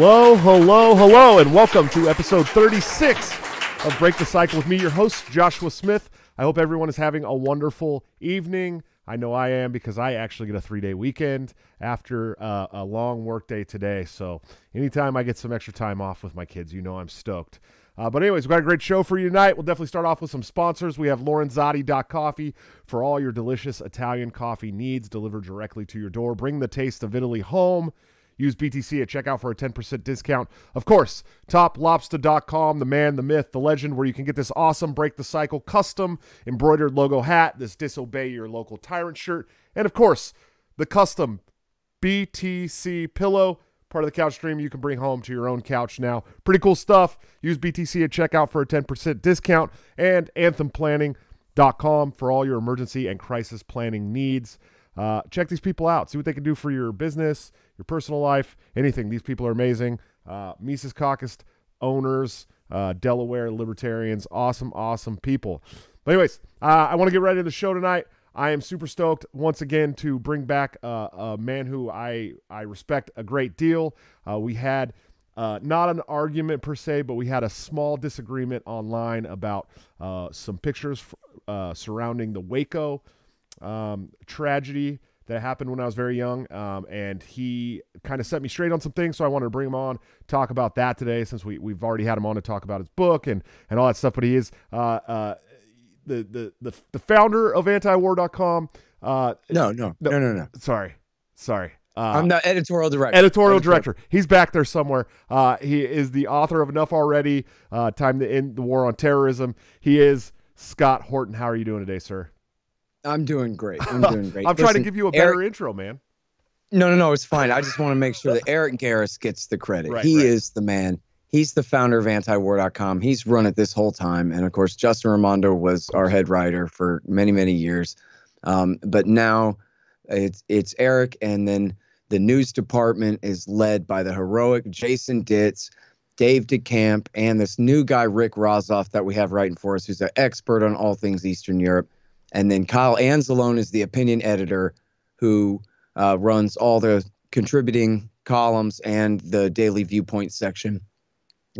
Hello, hello, hello, and welcome to episode 36 of Break the Cycle with me, your host, Joshua Smith. I hope everyone is having a wonderful evening. I know I am because I actually get a three day weekend after uh, a long work day today. So, anytime I get some extra time off with my kids, you know I'm stoked. Uh, but, anyways, we've got a great show for you tonight. We'll definitely start off with some sponsors. We have Lorenzoti.coffee for all your delicious Italian coffee needs delivered directly to your door. Bring the taste of Italy home. Use BTC at checkout for a 10% discount. Of course, toplobsta.com, the man, the myth, the legend, where you can get this awesome Break the Cycle custom embroidered logo hat, this Disobey Your Local Tyrant shirt, and of course, the custom BTC pillow, part of the couch stream you can bring home to your own couch now. Pretty cool stuff. Use BTC at checkout for a 10% discount and anthemplanning.com for all your emergency and crisis planning needs. Uh, check these people out. See what they can do for your business, your personal life, anything. These people are amazing. Uh, Mises Caucus owners, uh, Delaware libertarians, awesome, awesome people. But anyways, uh, I want to get ready to the show tonight. I am super stoked once again to bring back uh, a man who I I respect a great deal. Uh, we had uh, not an argument per se, but we had a small disagreement online about some pictures surrounding the Waco um, tragedy that happened when I was very young. Um, and he kind of set me straight on some things. So I wanted to bring him on, talk about that today, since we, we've already had him on to talk about his book and, and all that stuff. But he is uh, uh, the, the, the, the founder of antiwar.com. Uh, no, no, no, no, no, no. Sorry. Sorry. Uh, I'm the editorial director. Editorial, editorial. director. He's back there somewhere. Uh, he is the author of Enough Already, uh, Time to End the War on Terrorism. He is Scott Horton. How are you doing today, sir? I'm doing great. I'm doing great. I'm Listen, trying to give you a better Eric, intro, man. No, no, no. It's fine. I just want to make sure that Eric Garris gets the credit. Right, he right. is the man. He's the founder of antiwar.com. He's run it this whole time. And of course, Justin Raimondo was our head writer for many, many years. Um, but now it's it's Eric, and then the news department is led by the heroic Jason Ditz, Dave DeCamp, and this new guy, Rick Rozoff, that we have writing for us, who's an expert on all things Eastern Europe. And then Kyle Anzalone is the opinion editor who uh, runs all the contributing columns and the daily viewpoint section.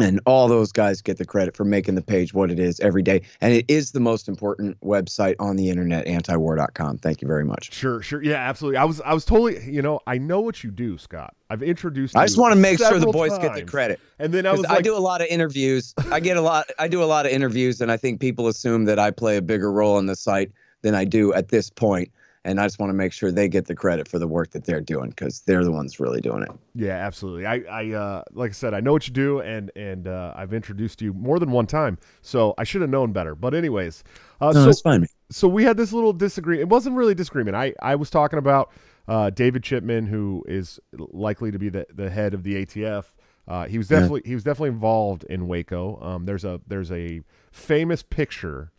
And all those guys get the credit for making the page what it is every day. And it is the most important website on the internet, antiwar.com. Thank you very much. Sure, sure. Yeah, absolutely. I was I was totally, you know, I know what you do, Scott. I've introduced I just want to make sure the boys times. get the credit. And then I was like, I do a lot of interviews. I get a lot I do a lot of interviews and I think people assume that I play a bigger role on the site than I do at this point. And I just want to make sure they get the credit for the work that they're doing because they're the ones really doing it. Yeah, absolutely. I, I uh, like I said, I know what you do, and and uh, I've introduced you more than one time, so I should have known better. But anyways, uh, no, so, that's fine. So we had this little disagreement. It wasn't really disagreement. I I was talking about uh, David Chipman, who is likely to be the, the head of the ATF. Uh, he was definitely yeah. he was definitely involved in Waco. Um, there's a there's a famous picture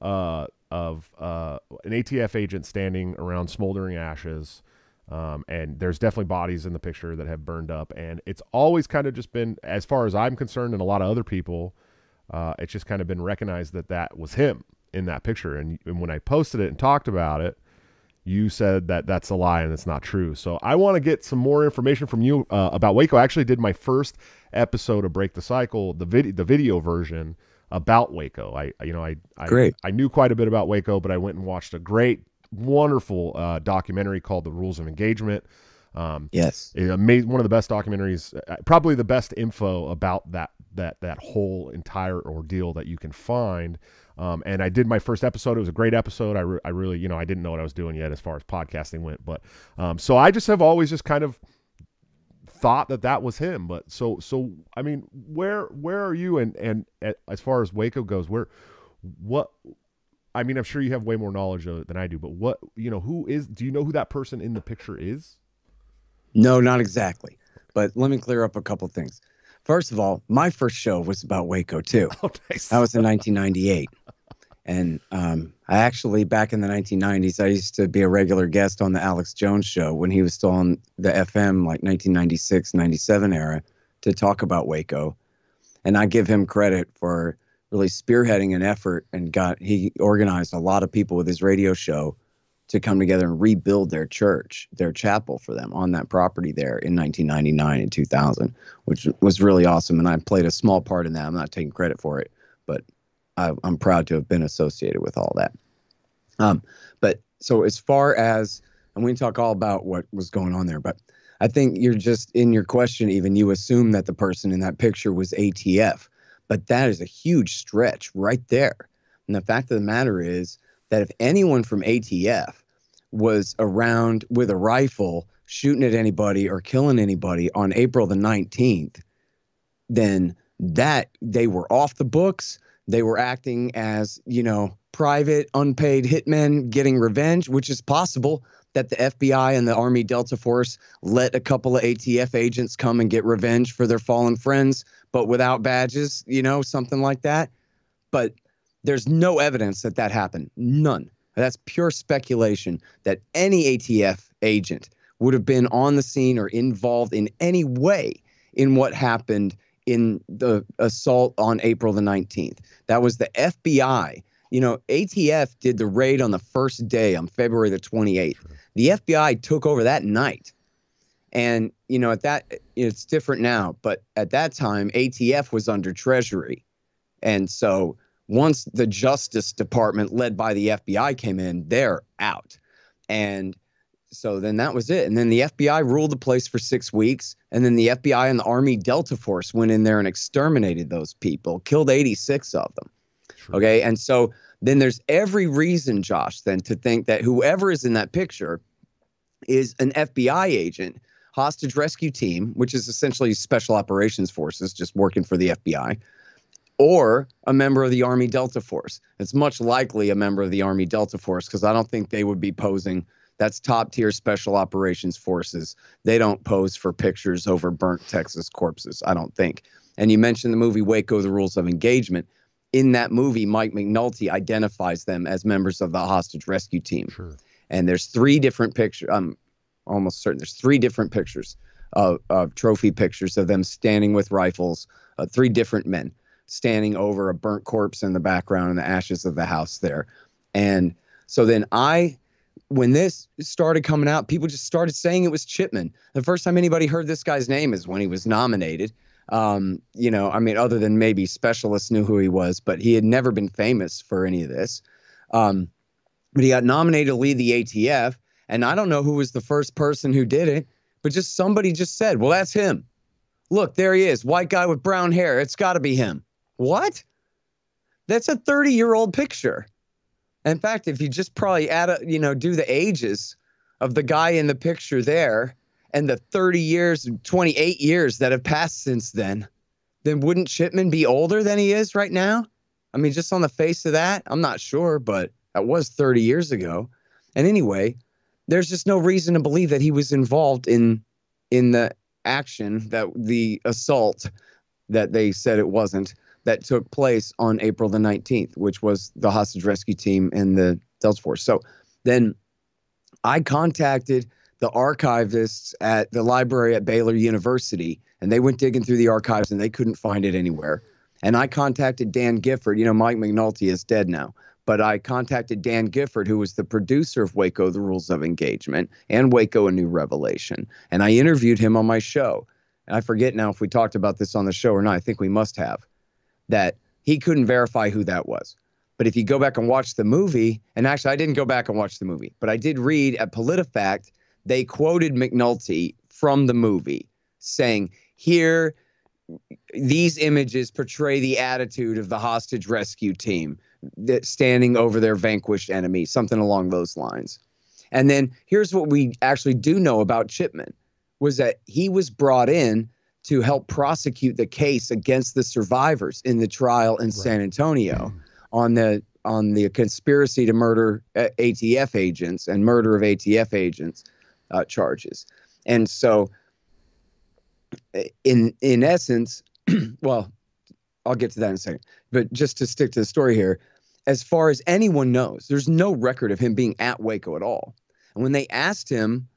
uh, of uh, an ATF agent standing around smoldering ashes. Um, and there's definitely bodies in the picture that have burned up. And it's always kind of just been, as far as I'm concerned, and a lot of other people, uh, it's just kind of been recognized that that was him in that picture. And, and when I posted it and talked about it, you said that that's a lie and it's not true. So I want to get some more information from you uh, about Waco. I actually did my first episode of Break the Cycle, the video, the video version about Waco. I you know I I, great. I knew quite a bit about Waco, but I went and watched a great, wonderful uh, documentary called The Rules of Engagement. Um, yes, amazing, one of the best documentaries, uh, probably the best info about that that that whole entire ordeal that you can find. Um, and I did my first episode. It was a great episode. I, re- I really, you know, I didn't know what I was doing yet as far as podcasting went, but um, so I just have always just kind of thought that that was him. But so so I mean, where where are you? And and as far as Waco goes, where what? I mean, I'm sure you have way more knowledge of it than I do. But what you know, who is? Do you know who that person in the picture is? No, not exactly. But let me clear up a couple things. First of all, my first show was about Waco too. Oh, nice. That was in 1998. And um, I actually, back in the 1990s, I used to be a regular guest on the Alex Jones show when he was still on the FM, like 1996, 97 era, to talk about Waco. And I give him credit for really spearheading an effort and got, he organized a lot of people with his radio show to come together and rebuild their church, their chapel for them on that property there in 1999 and 2000, which was really awesome. And I played a small part in that. I'm not taking credit for it, but I, am proud to have been associated with all that. Um, but so as far as, and we can talk all about what was going on there, but I think you're just in your question, even you assume that the person in that picture was ATF, but that is a huge stretch right there. And the fact of the matter is, that if anyone from ATF was around with a rifle shooting at anybody or killing anybody on April the 19th, then that they were off the books. They were acting as, you know, private, unpaid hitmen getting revenge, which is possible that the FBI and the Army Delta Force let a couple of ATF agents come and get revenge for their fallen friends, but without badges, you know, something like that. But there's no evidence that that happened. None. That's pure speculation that any ATF agent would have been on the scene or involved in any way in what happened in the assault on April the 19th. That was the FBI. You know, ATF did the raid on the first day on February the 28th. The FBI took over that night. And, you know, at that, it's different now, but at that time, ATF was under Treasury. And so once the Justice Department, led by the FBI, came in, they're out. And so then that was it. And then the FBI ruled the place for six weeks. And then the FBI and the Army Delta Force went in there and exterminated those people, killed 86 of them. True. Okay. And so then there's every reason, Josh, then to think that whoever is in that picture is an FBI agent, hostage rescue team, which is essentially special operations forces just working for the FBI or a member of the Army Delta Force. It's much likely a member of the Army Delta Force because I don't think they would be posing. That's top tier special operations forces. They don't pose for pictures over burnt Texas corpses, I don't think. And you mentioned the movie Waco, The Rules of Engagement. In that movie, Mike McNulty identifies them as members of the hostage rescue team. Sure. And there's three different pictures. I'm almost certain there's three different pictures of, of trophy pictures of them standing with rifles, uh, three different men standing over a burnt corpse in the background and the ashes of the house there. And so then I, when this started coming out, people just started saying it was Chipman. The first time anybody heard this guy's name is when he was nominated. Um, you know, I mean, other than maybe specialists knew who he was, but he had never been famous for any of this. Um, but he got nominated to lead the ATF. And I don't know who was the first person who did it, but just somebody just said, well, that's him. Look, there he is, white guy with brown hair. It's got to be him. What? That's a 30 year old picture. In fact, if you just probably add, a, you know, do the ages of the guy in the picture there and the 30 years, 28 years that have passed since then, then wouldn't Chipman be older than he is right now? I mean, just on the face of that, I'm not sure, but that was 30 years ago. And anyway, there's just no reason to believe that he was involved in in the action that the assault that they said it wasn't that took place on April the 19th, which was the hostage rescue team and the Delta Force. So then I contacted the archivists at the library at Baylor University, and they went digging through the archives and they couldn't find it anywhere. And I contacted Dan Gifford. You know, Mike McNulty is dead now, but I contacted Dan Gifford, who was the producer of Waco, The Rules of Engagement, and Waco, A New Revelation. And I interviewed him on my show. And I forget now if we talked about this on the show or not. I think we must have that he couldn't verify who that was. But if you go back and watch the movie, and actually I didn't go back and watch the movie, but I did read at PolitiFact, they quoted McNulty from the movie saying, Here, these images portray the attitude of the hostage rescue team that standing over their vanquished enemy, something along those lines. And then here's what we actually do know about Chipman was that he was brought in to help prosecute the case against the survivors in the trial in right. San Antonio on the on the conspiracy to murder uh, ATF agents and murder of ATF agents uh, charges. And so, uh, in in essence, well, I'll get to that in a second. But just to stick to the story here, as far as anyone knows, there's no record of him being at Waco at all. And when they asked him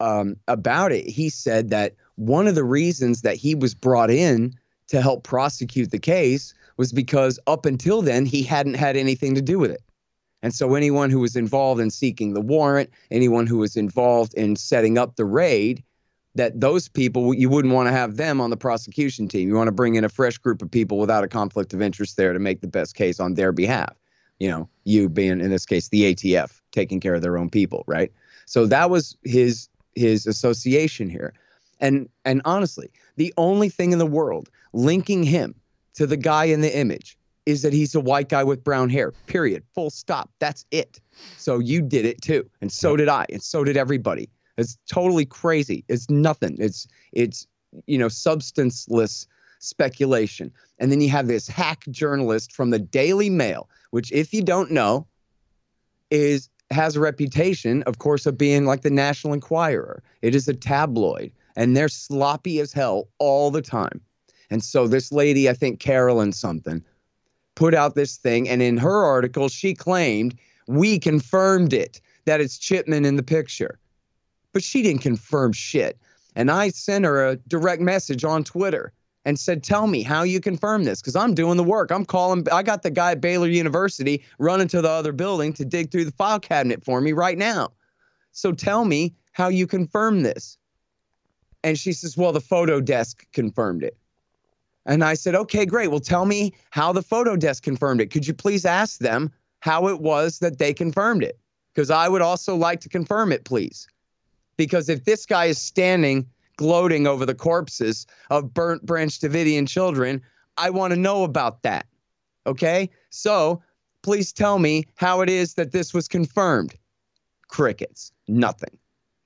um, about it, he said that one of the reasons that he was brought in to help prosecute the case was because up until then he hadn't had anything to do with it. And so anyone who was involved in seeking the warrant, anyone who was involved in setting up the raid, that those people you wouldn't want to have them on the prosecution team. You want to bring in a fresh group of people without a conflict of interest there to make the best case on their behalf. You know, you being in this case the ATF taking care of their own people, right? So that was his his association here. And and honestly, the only thing in the world linking him to the guy in the image is that he's a white guy with brown hair. Period. Full stop. That's it. So you did it too, and so did I, and so did everybody. It's totally crazy. It's nothing. It's it's you know substanceless speculation. And then you have this hack journalist from the Daily Mail, which if you don't know, is has a reputation, of course, of being like the National Enquirer. It is a tabloid, and they're sloppy as hell all the time. And so this lady, I think Carolyn something, put out this thing, and in her article, she claimed we confirmed it that it's Chipman in the picture but she didn't confirm shit. And I sent her a direct message on Twitter and said, Tell me how you confirm this because I'm doing the work. I'm calling, I got the guy at Baylor University running to the other building to dig through the file cabinet for me right now. So tell me how you confirm this. And she says, Well, the photo desk confirmed it. And I said, Okay, great. Well, tell me how the photo desk confirmed it. Could you please ask them how it was that they confirmed it? Because I would also like to confirm it, please. Because if this guy is standing gloating over the corpses of burnt Branch Davidian children, I want to know about that. Okay? So please tell me how it is that this was confirmed. Crickets. Nothing.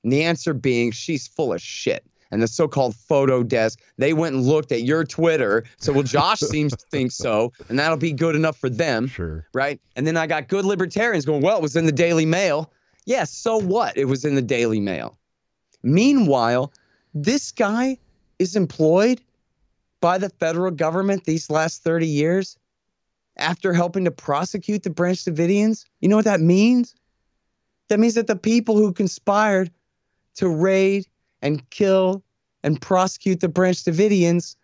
And the answer being she's full of shit. And the so called photo desk, they went and looked at your Twitter. So, well, Josh seems to think so, and that'll be good enough for them. Sure. Right. And then I got good libertarians going, well, it was in the Daily Mail. Yes, yeah, so what? It was in the Daily Mail. Meanwhile, this guy is employed by the federal government these last 30 years after helping to prosecute the Branch Davidians. You know what that means? That means that the people who conspired to raid and kill and prosecute the Branch Davidians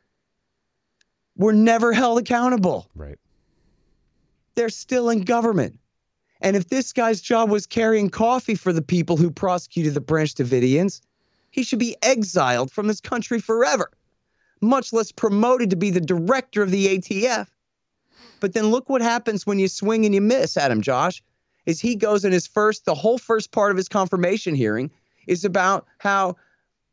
were never held accountable. Right. They're still in government. And if this guy's job was carrying coffee for the people who prosecuted the Branch Davidians, he should be exiled from this country forever, much less promoted to be the director of the ATF. But then look what happens when you swing and you miss, Adam Josh, is he goes in his first, the whole first part of his confirmation hearing is about how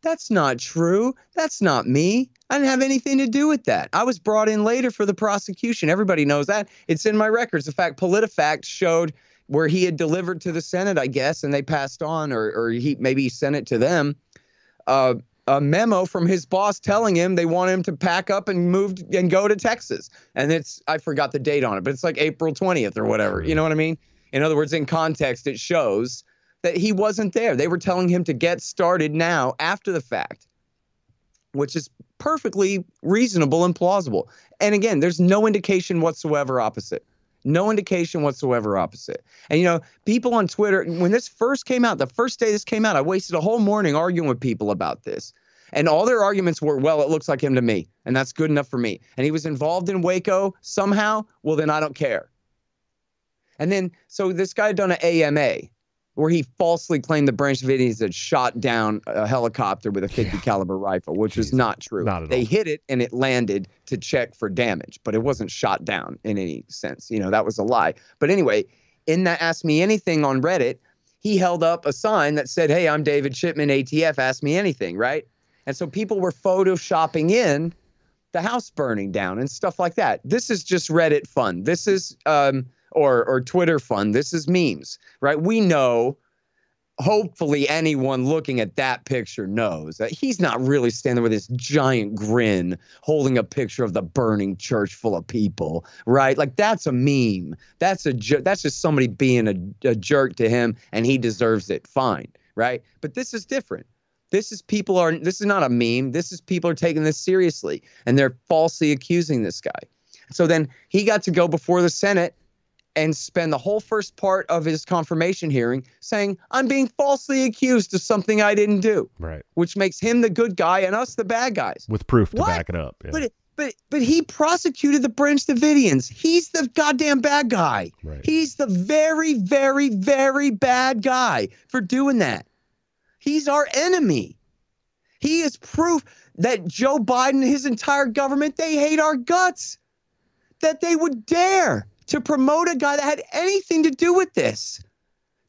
that's not true. That's not me. I didn't have anything to do with that. I was brought in later for the prosecution. Everybody knows that. It's in my records. In fact, PolitiFact showed where he had delivered to the Senate, I guess, and they passed on, or, or he maybe he sent it to them uh, a memo from his boss telling him they want him to pack up and move and go to Texas. And it's I forgot the date on it, but it's like April 20th or whatever. You know what I mean? In other words, in context, it shows that he wasn't there. They were telling him to get started now after the fact, which is perfectly reasonable and plausible. And again, there's no indication whatsoever opposite. No indication whatsoever opposite. And you know, people on Twitter, when this first came out, the first day this came out, I wasted a whole morning arguing with people about this. And all their arguments were, well, it looks like him to me, and that's good enough for me. And he was involved in Waco somehow, well, then I don't care. And then, so this guy done an AMA, where he falsely claimed the Branch Davidians had shot down a helicopter with a 50 yeah. caliber rifle, which Jeez, was not true. Not they all. hit it and it landed to check for damage, but it wasn't shot down in any sense. You know, that was a lie. But anyway, in that Ask Me Anything on Reddit, he held up a sign that said, Hey, I'm David Chipman, ATF, ask me anything, right? And so people were photoshopping in the house burning down and stuff like that. This is just Reddit fun. This is um, or or Twitter fun. This is memes, right? We know hopefully anyone looking at that picture knows that he's not really standing with this giant grin holding a picture of the burning church full of people right? Like that's a meme. That's a that's just somebody being a, a jerk to him and he deserves it. Fine right? But this is different. This is people are this is not a meme. This is people are taking this seriously and they're falsely accusing this guy. So then he got to go before the senate and spend the whole first part of his confirmation hearing saying, I'm being falsely accused of something I didn't do. Right. Which makes him the good guy and us the bad guys. With proof to what? back it up. Yeah. But But but he prosecuted the Branch Davidians. He's the goddamn bad guy. Right. He's the very, very, very bad guy for doing that. He's our enemy. He is proof that Joe Biden and his entire government, they hate our guts. That they would dare to promote a guy that had anything to do with this.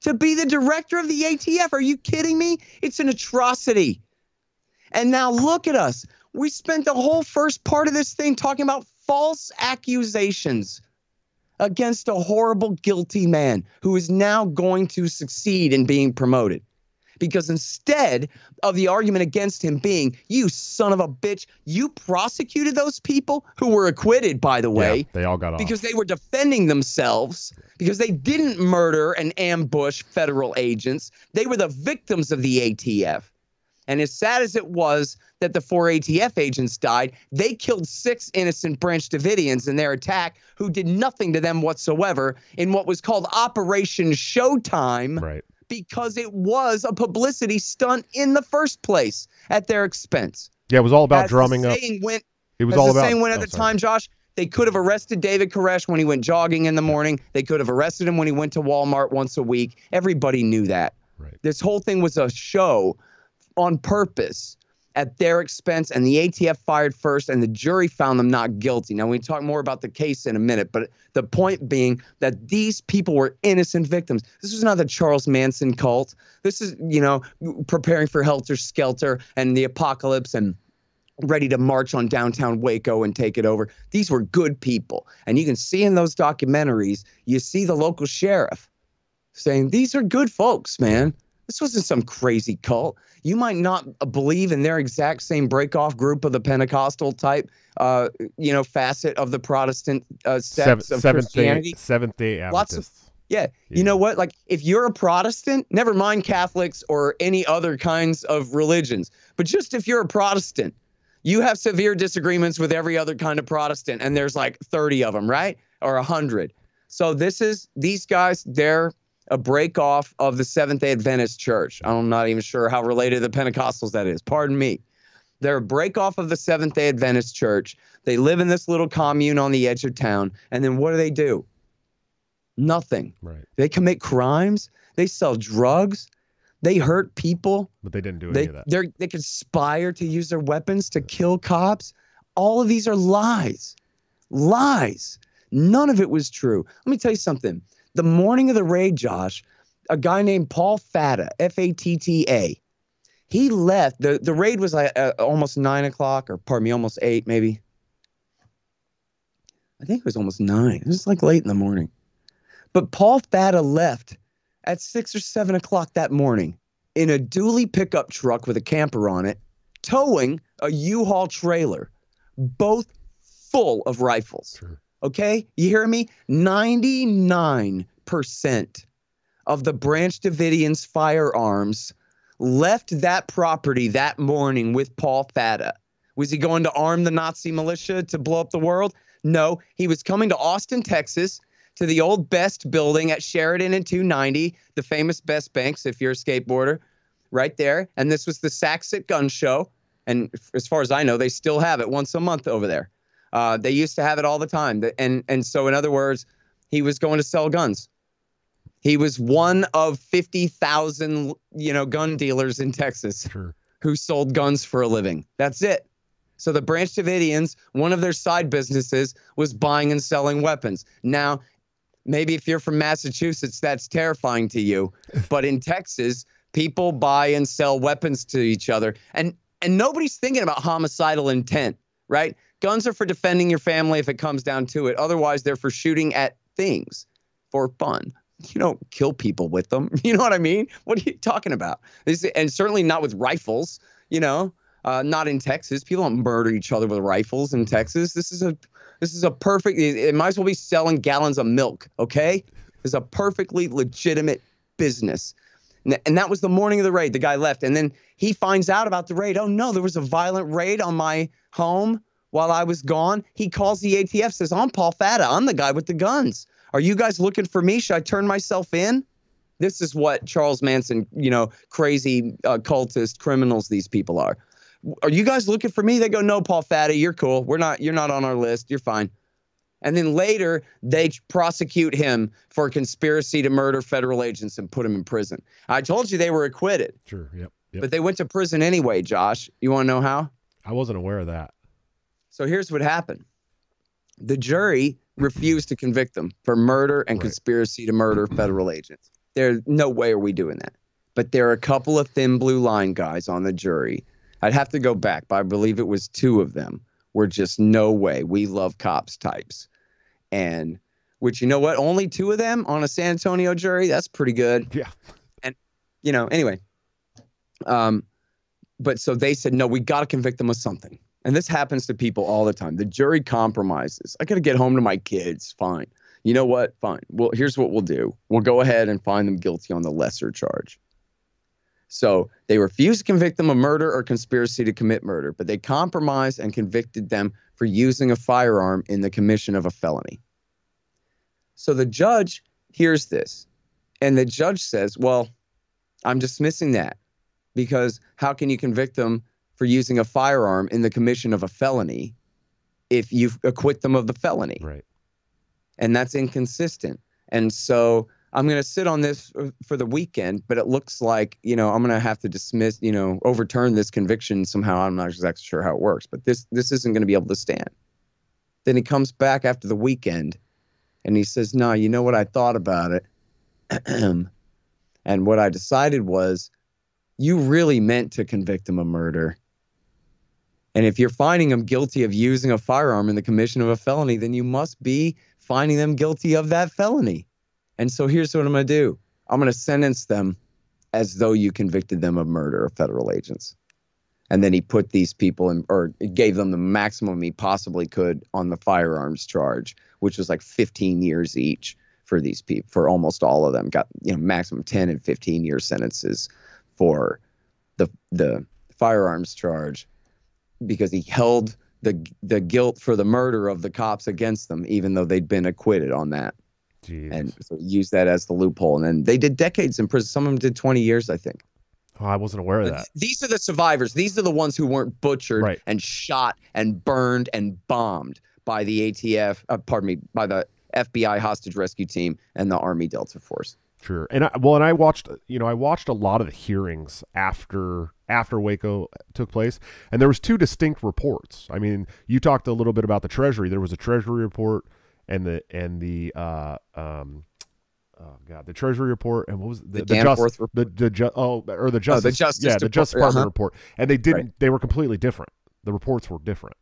To be the director of the ATF. Are you kidding me? It's an atrocity. And now look at us. We spent the whole first part of this thing talking about false accusations against a horrible, guilty man who is now going to succeed in being promoted. Because instead of the argument against him being, you son of a bitch, you prosecuted those people who were acquitted, by the way. Yeah, they all got off. Because they were defending themselves, because they didn't murder and ambush federal agents. They were the victims of the ATF. And as sad as it was that the four ATF agents died, they killed six innocent Branch Davidians in their attack who did nothing to them whatsoever in what was called Operation Showtime. Right. Because it was a publicity stunt in the first place at their expense. Yeah, it was all about as drumming up. Went, it was all about the about. saying went at oh, the sorry. time, Josh. They could have arrested David Koresh when he went jogging in the morning. They could have arrested him when he went to Walmart once a week. Everybody knew that. Right. This whole thing was a show on purpose at their expense, and the ATF fired first, and the jury found them not guilty. Now, we talk more about the case in a minute, but the point being that these people were innocent victims. This was not the Charles Manson cult. This is, you know, preparing for Helter Skelter and the apocalypse and ready to march on downtown Waco and take it over. These were good people. And you can see in those documentaries, you see the local sheriff saying, These are good folks, man. This wasn't some crazy cult. You might not believe in their exact same breakoff group of the Pentecostal type, uh, you know, facet of the Protestant uh, sects Seven, of seventh Christianity. Day, seventh Day Adventists. Lots of, yeah. yeah. You know what? Like, if you're a Protestant, never mind Catholics or any other kinds of religions, but just if you're a Protestant, you have severe disagreements with every other kind of Protestant, and there's like 30 of them, right? Or 100. So this is these guys, they're a break off of the Seventh day Adventist church. I'm not even sure how related to the Pentecostals that is. Pardon me. They're a break off of the Seventh day Adventist church. They live in this little commune on the edge of town. And then what do they do? Nothing. Right. They commit crimes. They sell drugs. They hurt people. But they didn't do they, any of that. They conspire to use their weapons to kill cops. All of these are lies. Lies. None of it was true. Let me tell you something. The morning of the raid, Josh, a guy named Paul Fatta, F A T T A, he left. The, the raid was like uh, almost nine o'clock, or pardon me, almost eight, maybe. I think it was almost nine. It was like late in the morning. But Paul Fatta left at six or seven o'clock that morning in a dually pickup truck with a camper on it, towing a U-Haul trailer, both full of rifles. Sure. Okay, you hear me? 99% of the Branch Davidians' firearms left that property that morning with Paul Fatta. Was he going to arm the Nazi militia to blow up the world? No, he was coming to Austin, Texas, to the old Best building at Sheridan and 290, the famous Best Banks, if you're a skateboarder, right there. And this was the Saxet Gun Show. And as far as I know, they still have it once a month over there. Uh, they used to have it all the time. And, and so, in other words, he was going to sell guns. He was one of 50,000, you know, gun dealers in Texas sure. who sold guns for a living. That's it. So the Branch Davidians, one of their side businesses was buying and selling weapons. Now, maybe if you're from Massachusetts, that's terrifying to you. but in Texas, people buy and sell weapons to each other. And and nobody's thinking about homicidal intent, right? Guns are for defending your family if it comes down to it. Otherwise, they're for shooting at things for fun. You don't kill people with them. You know what I mean? What are you talking about? This, and certainly not with rifles. You know, uh, not in Texas. People don't murder each other with rifles in Texas. This is a this is a perfect. It, might as well be selling gallons of milk. Okay, it's a perfectly legitimate business. And that was the morning of the raid. The guy left, and then he finds out about the raid. Oh no, there was a violent raid on my home while I was gone. He calls the ATF, says, I'm Paul Fatta. I'm the guy with the guns. Are you guys looking for me? Should I turn myself in? This is what Charles Manson, you know, crazy uh, cultist criminals these people are. Are you guys looking for me? They go, No, Paul Fatty, you're cool. We're not. You're not on our list. You're fine. And then later, they prosecute him for conspiracy to murder federal agents and put him in prison. I told you they were acquitted. Sure. Yep. yep. But they went to prison anyway, Josh. You want to know how? I wasn't aware of that. So here's what happened the jury refused to convict them for murder and right. conspiracy to murder federal agents. There's no way are we doing that. But there are a couple of thin blue line guys on the jury. I'd have to go back, but I believe it was two of them were just no way. We love cops types and which you know what, only two of them on a San Antonio jury. That's pretty good. Yeah. And you know, anyway, um, but so they said no, we got to convict them of something. And this happens to people all the time. The jury compromises. I got to get home to my kids. Fine. You know what? Fine. Well, here's what we'll do. We'll go ahead and find them guilty on the lesser charge. So they refused to convict them of murder or conspiracy to commit murder, but they compromised and convicted them for using a firearm in the commission of a felony. So the judge hears this, and the judge says, Well, I'm dismissing that because how can you convict them for using a firearm in the commission of a felony if you acquit them of the felony? Right. And that's inconsistent. And so I'm going to sit on this for the weekend, but it looks like, you know, I'm going to have to dismiss, you know, overturn this conviction somehow. I'm not exactly sure how it works, but this this isn't going to be able to stand. Then he comes back after the weekend and he says, No, you know what? I thought about it. and what I decided was, you really meant to convict him of murder. And if you're finding them guilty of using a firearm in the commission of a felony, then you must be finding them guilty of that felony. And so here's what I'm going to do I'm going to sentence them as though you convicted them of murder of federal agents. And then he put these people in, or gave them the maximum he possibly could on the firearms charge, which was like 15 years each for these people, for almost all of them. Got you know maximum 10 and 15 year sentences for the the firearms charge because he held the the guilt for the murder of the cops against them, even though they'd been acquitted on that. Jeez. And so use that as the loophole. And then they did decades in prison. Some of them did 20 years, I think. Oh, I wasn't aware of that. These are the survivors. These are the ones who weren't butchered right. and shot and burned and bombed by the ATF, uh, pardon me, by the FBI hostage rescue team and the Army Delta Force. Sure. And I, well, and I watched, you know, I watched a lot of the hearings after after Waco took place, and there was two distinct reports. I mean, you talked a little bit about the Treasury. There was a Treasury report and the and the uh um oh god, the Treasury report and what was the, the, the Just, report. the, the ju- oh or the Justice, oh, the Justice yeah the Justice Department uh-huh. report and they didn't right. they were completely different. The reports were different,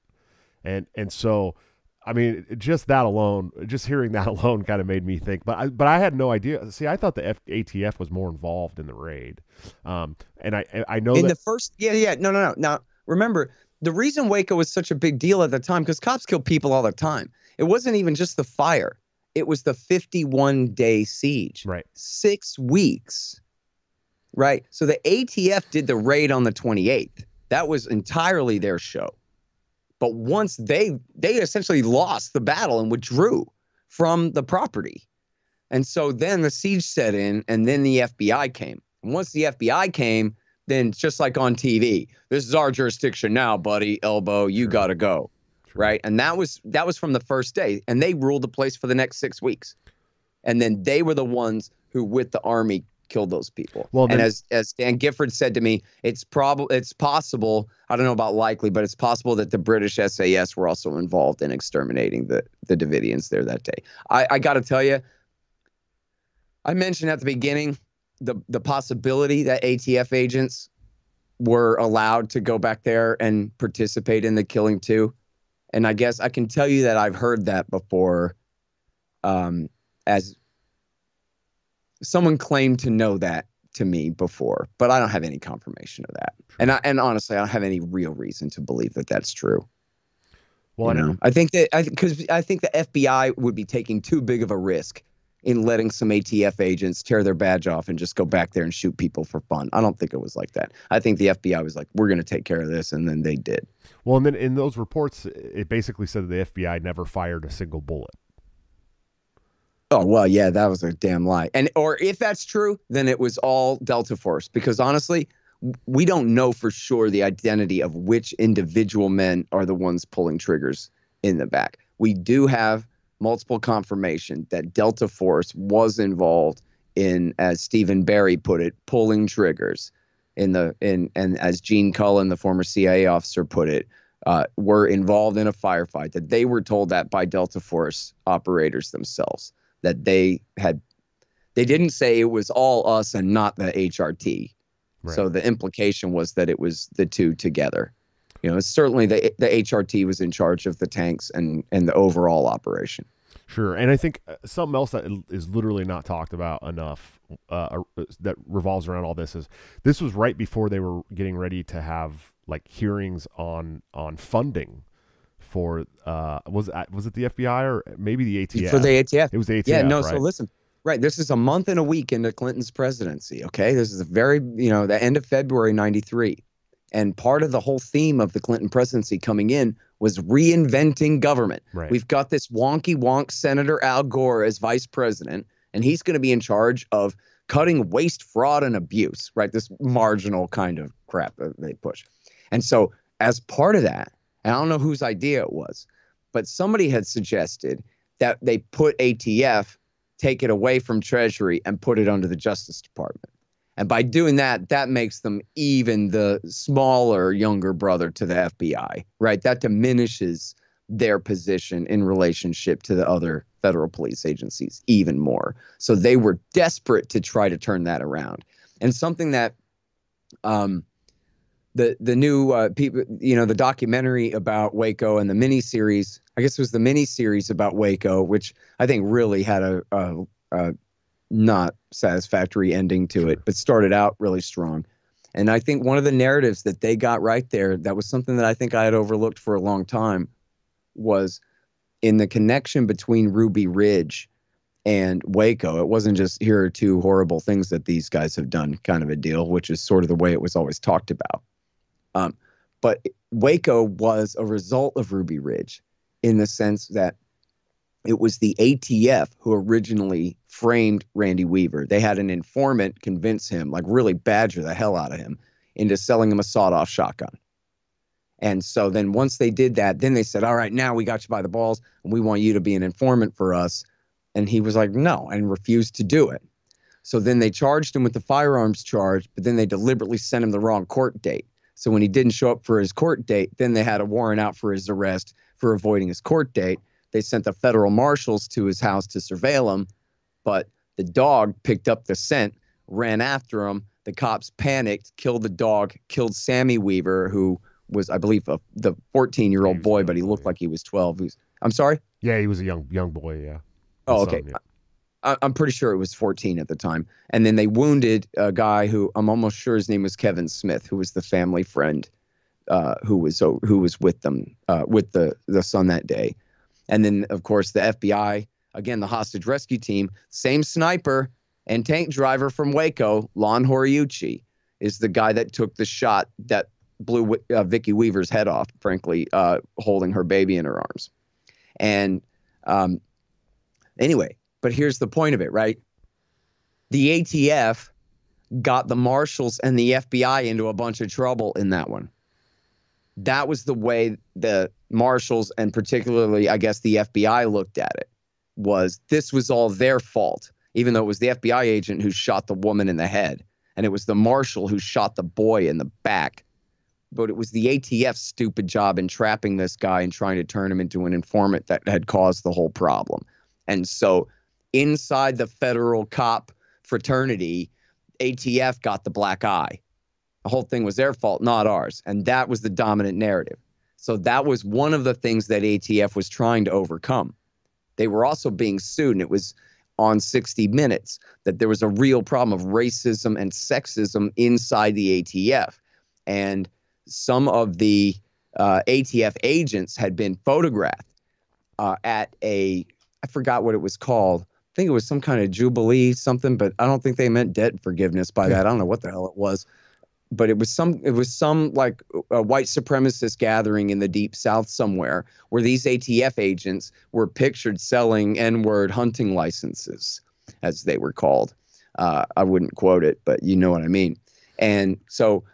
and and so. I mean, just that alone, just hearing that alone, kind of made me think. But I, but I had no idea. See, I thought the F- ATF was more involved in the raid, um, and I I know in that, the first, yeah, yeah, no, no, no. Now remember, the reason Waco was such a big deal at the time because cops kill people all the time. It wasn't even just the fire, it was the 51 day siege. Right. Six weeks. Right. So the ATF did the raid on the 28th. That was entirely their show. But once they they essentially lost the battle and withdrew from the property. And so then the siege set in and then the FBI came. And once the FBI came, then just like on TV, this is our jurisdiction now, buddy. Elbow, you sure. got to go right? And that was that was from the first day, and they ruled the place for the next six weeks, and then they were the ones who, with the army, killed those people. Well, and as as Dan Gifford said to me, it's probable, it's possible. I don't know about likely, but it's possible that the British SAS were also involved in exterminating the the Davidians there that day. I, I got to tell you, I mentioned at the beginning the the possibility that ATF agents were allowed to go back there and participate in the killing too. And I guess I can tell you that I've heard that before um, as someone claimed to know that to me before, but I don't have any confirmation of that. And I, and honestly, I don't have any real reason to believe that that's true. Well, you know, I think that I because I think the FBI would be taking too big of a risk in letting some ATF agents tear their badge off and just go back there and shoot people for fun. I don't think it was like that. I think the FBI was like, "We're going to take care of this," and then they did. Well, and then in those reports, it basically said the FBI never fired a single bullet. Oh well, yeah, that was a damn lie. And or if that's true, then it was all Delta Force. Because honestly, we don't know for sure the identity of which individual men are the ones pulling triggers in the back. We do have multiple confirmation that Delta Force was involved in, as Stephen Barry put it, pulling triggers. In the in and as Gene Cullen, the former CIA officer, put it, uh, were involved in a firefight. That they were told that by Delta Force operators themselves. That they had, they didn't say it was all us and not the HRT. Right. So the implication was that it was the two together. You know, certainly the the HRT was in charge of the tanks and and the overall operation. Sure, and I think uh, something else that is literally not talked about enough uh, uh, that revolves around all this is this was right before they were getting ready to have like hearings on on funding for uh was it, was it the FBI or maybe the ATF for the ATF it was the ATF yeah no right? so listen right this is a month and a week into Clinton's presidency okay this is a very you know the end of February 93 and part of the whole theme of the Clinton presidency coming in was reinventing government. Right. We've got this wonky wonk Senator Al Gore as vice president, and he's going to be in charge of cutting waste, fraud, and abuse, right? This marginal kind of crap that they push. And so, as part of that, I don't know whose idea it was, but somebody had suggested that they put ATF, take it away from Treasury, and put it under the Justice Department. And by doing that, that makes them even the smaller younger brother to the FBI, right? That diminishes their position in relationship to the other federal police agencies even more. So they were desperate to try to turn that around. And something that um, the the new uh, people, you know, the documentary about Waco and the miniseries, I guess it was the miniseries about Waco, which I think really had a, a, a not satisfactory ending to it, but started out really strong. And I think one of the narratives that they got right there, that was something that I think I had overlooked for a long time, was in the connection between Ruby Ridge and Waco. It wasn't just here are two horrible things that these guys have done kind of a deal, which is sort of the way it was always talked about. Um, but Waco was a result of Ruby Ridge in the sense that it was the ATF who originally framed Randy Weaver. They had an informant convince him, like really badger the hell out of him, into selling him a sawed off shotgun. And so then once they did that, then they said, All right, now we got you by the balls and we want you to be an informant for us. And he was like, No, and refused to do it. So then they charged him with the firearms charge, but then they deliberately sent him the wrong court date. So when he didn't show up for his court date, then they had a warrant out for his arrest for avoiding his court date. They sent the federal marshals to his house to surveil him, but the dog picked up the scent, ran after him. The cops panicked, killed the dog, killed Sammy Weaver, who was, I believe, a, the 14 year old boy, but he looked like he was 12. He was, I'm sorry? Yeah, he was a young young boy. Yeah. Oh, okay. Son, yeah. I, I'm pretty sure it was 14 at the time. And then they wounded a guy who I'm almost sure his name was Kevin Smith, who was the family friend uh, who was who was with them uh, with the the son that day. And then, of course, the FBI, again, the hostage rescue team, same sniper and tank driver from Waco, Lon Horiuchi, is the guy that took the shot that blew uh, Vicki Weaver's head off, frankly, uh, holding her baby in her arms. And um, anyway, but here's the point of it, right? The ATF got the marshals and the FBI into a bunch of trouble in that one. That was the way the marshals and particularly i guess the fbi looked at it was this was all their fault even though it was the fbi agent who shot the woman in the head and it was the marshal who shot the boy in the back. But it was the atf's stupid job in trapping this guy and trying to turn him into an informant that had caused the whole problem. And so inside the federal cop fraternity atf got the black eye the whole thing was their fault, not ours. And that was the dominant narrative. So that was one of the things that ATF was trying to overcome. They were also being sued, and it was on 60 Minutes that there was a real problem of racism and sexism inside the ATF. And some of the uh, ATF agents had been photographed uh, at a, I forgot what it was called. I think it was some kind of jubilee, something, but I don't think they meant debt forgiveness by that. I don't know what the hell it was but it was some it was some like a white supremacist gathering in the deep south somewhere where these ATF agents were pictured selling N-word hunting licenses, as they were called. Uh, I wouldn't quote it, but you know what I mean. And so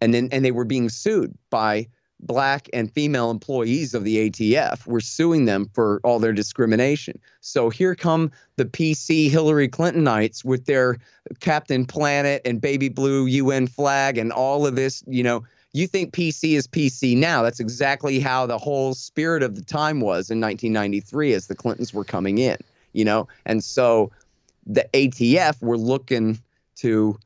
and then and they were being sued by black and female employees of the ATF were suing them for all their discrimination. So here come the PC Hillary Clintonites with their Captain Planet and baby blue UN flag and all of this, you know, you think PC is PC now. That's exactly how the whole spirit of the time was in 1993 as the Clintons were coming in, you know. And so the ATF were looking to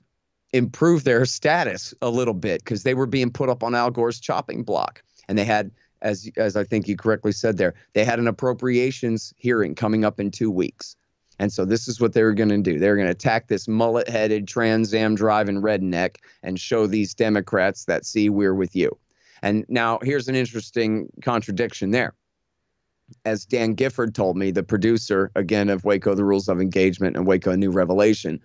improve their status a little bit because they were being put up on Al Gore's chopping block. And they had, as as I think you correctly said there, they had an appropriations hearing coming up in two weeks. And so this is what they were going to do. They were going to attack this mullet-headed Trans Am driving redneck and show these Democrats that see we're with you. And now here's an interesting contradiction there. As Dan Gifford told me, the producer again of Waco: The Rules of Engagement and Waco: A New Revelation,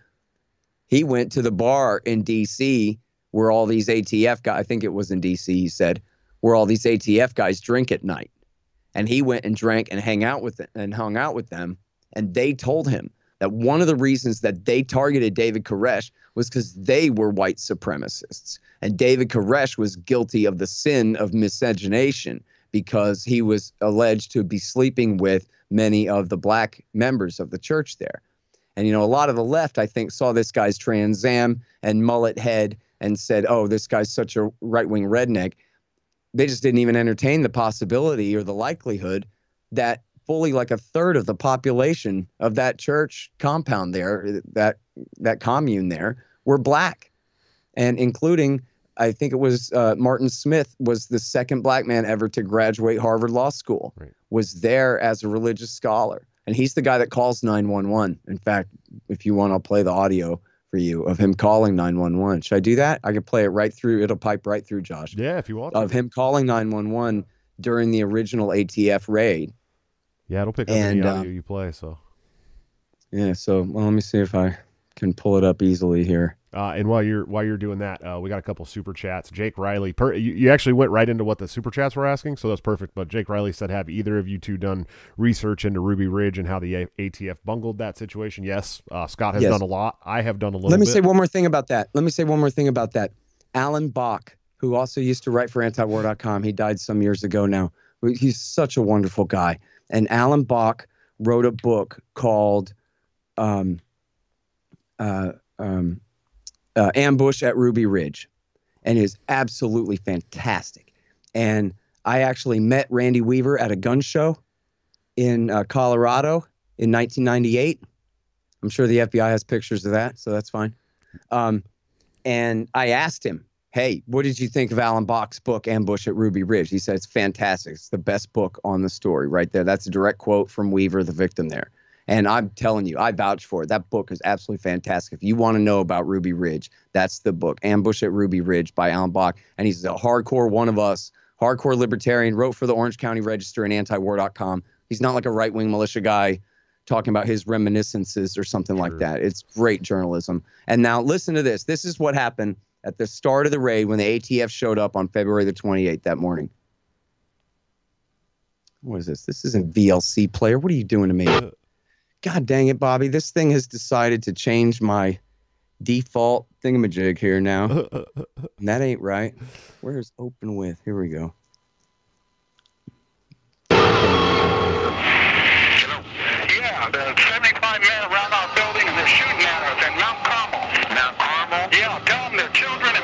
he went to the bar in D.C. where all these ATF guys, I think it was in D.C. He said, where all these ATF guys drink at night, and he went and drank and hang out with them, and hung out with them, and they told him that one of the reasons that they targeted David Koresh was because they were white supremacists, and David Koresh was guilty of the sin of miscegenation because he was alleged to be sleeping with many of the black members of the church there. And you know, a lot of the left, I think, saw this guy's Trans Am and mullet head and said, "Oh, this guy's such a right-wing redneck." They just didn't even entertain the possibility or the likelihood that fully like a third of the population of that church compound there, that that commune there, were black, and including I think it was uh, Martin Smith was the second black man ever to graduate Harvard Law School. Right. Was there as a religious scholar and he's the guy that calls 911. In fact, if you want, I'll play the audio for you of him calling 911. Should I do that? I can play it right through. It'll pipe right through, Josh. Yeah, if you want. Of him calling 911 during the original ATF raid. Yeah, it'll pick up and, any audio uh, you play. So. Yeah. So well, let me see if I can pull it up easily here. Uh, and while you're while you're doing that, uh, we got a couple super chats. Jake Riley, per, you, you, actually went right into what the super chats were asking, so that's perfect. But Jake Riley said, "Have either of you two done research into Ruby Ridge and how the a- ATF bungled that situation?" Yes, uh, Scott has yes. done a lot. I have done a little. Let me bit. say one more thing about that. Let me say one more thing about that. Alan Bock, who also used to write for Antiwar.com, he died some years ago now. He's such a wonderful guy. And Alan Bock wrote a book called. Um, uh, um, uh, Ambush at Ruby Ridge, and is absolutely fantastic. And I actually met Randy Weaver at a gun show in uh, Colorado in 1998. I'm sure the FBI has pictures of that, so that's fine. Um, and I asked him, "Hey, what did you think of Alan Bock's book Ambush at Ruby Ridge?" He said it's fantastic. It's the best book on the story right there. That's a direct quote from Weaver, the victim there. And I'm telling you, I vouch for it. That book is absolutely fantastic. If you want to know about Ruby Ridge, that's the book, Ambush at Ruby Ridge by Alan Bock. And he's a hardcore one of us, hardcore libertarian, wrote for the Orange County Register and antiwar.com. He's not like a right wing militia guy talking about his reminiscences or something like that. It's great journalism. And now listen to this. This is what happened at the start of the raid when the ATF showed up on February the 28th that morning. What is this? This isn't VLC player. What are you doing to me? Uh, God dang it, Bobby. This thing has decided to change my default thingamajig here now. that ain't right. Where's open with? Here we go. Yeah, the 75 men around our building and they're shooting at us at Mount Carmel. Mount Carmel? Yeah, tell them there are children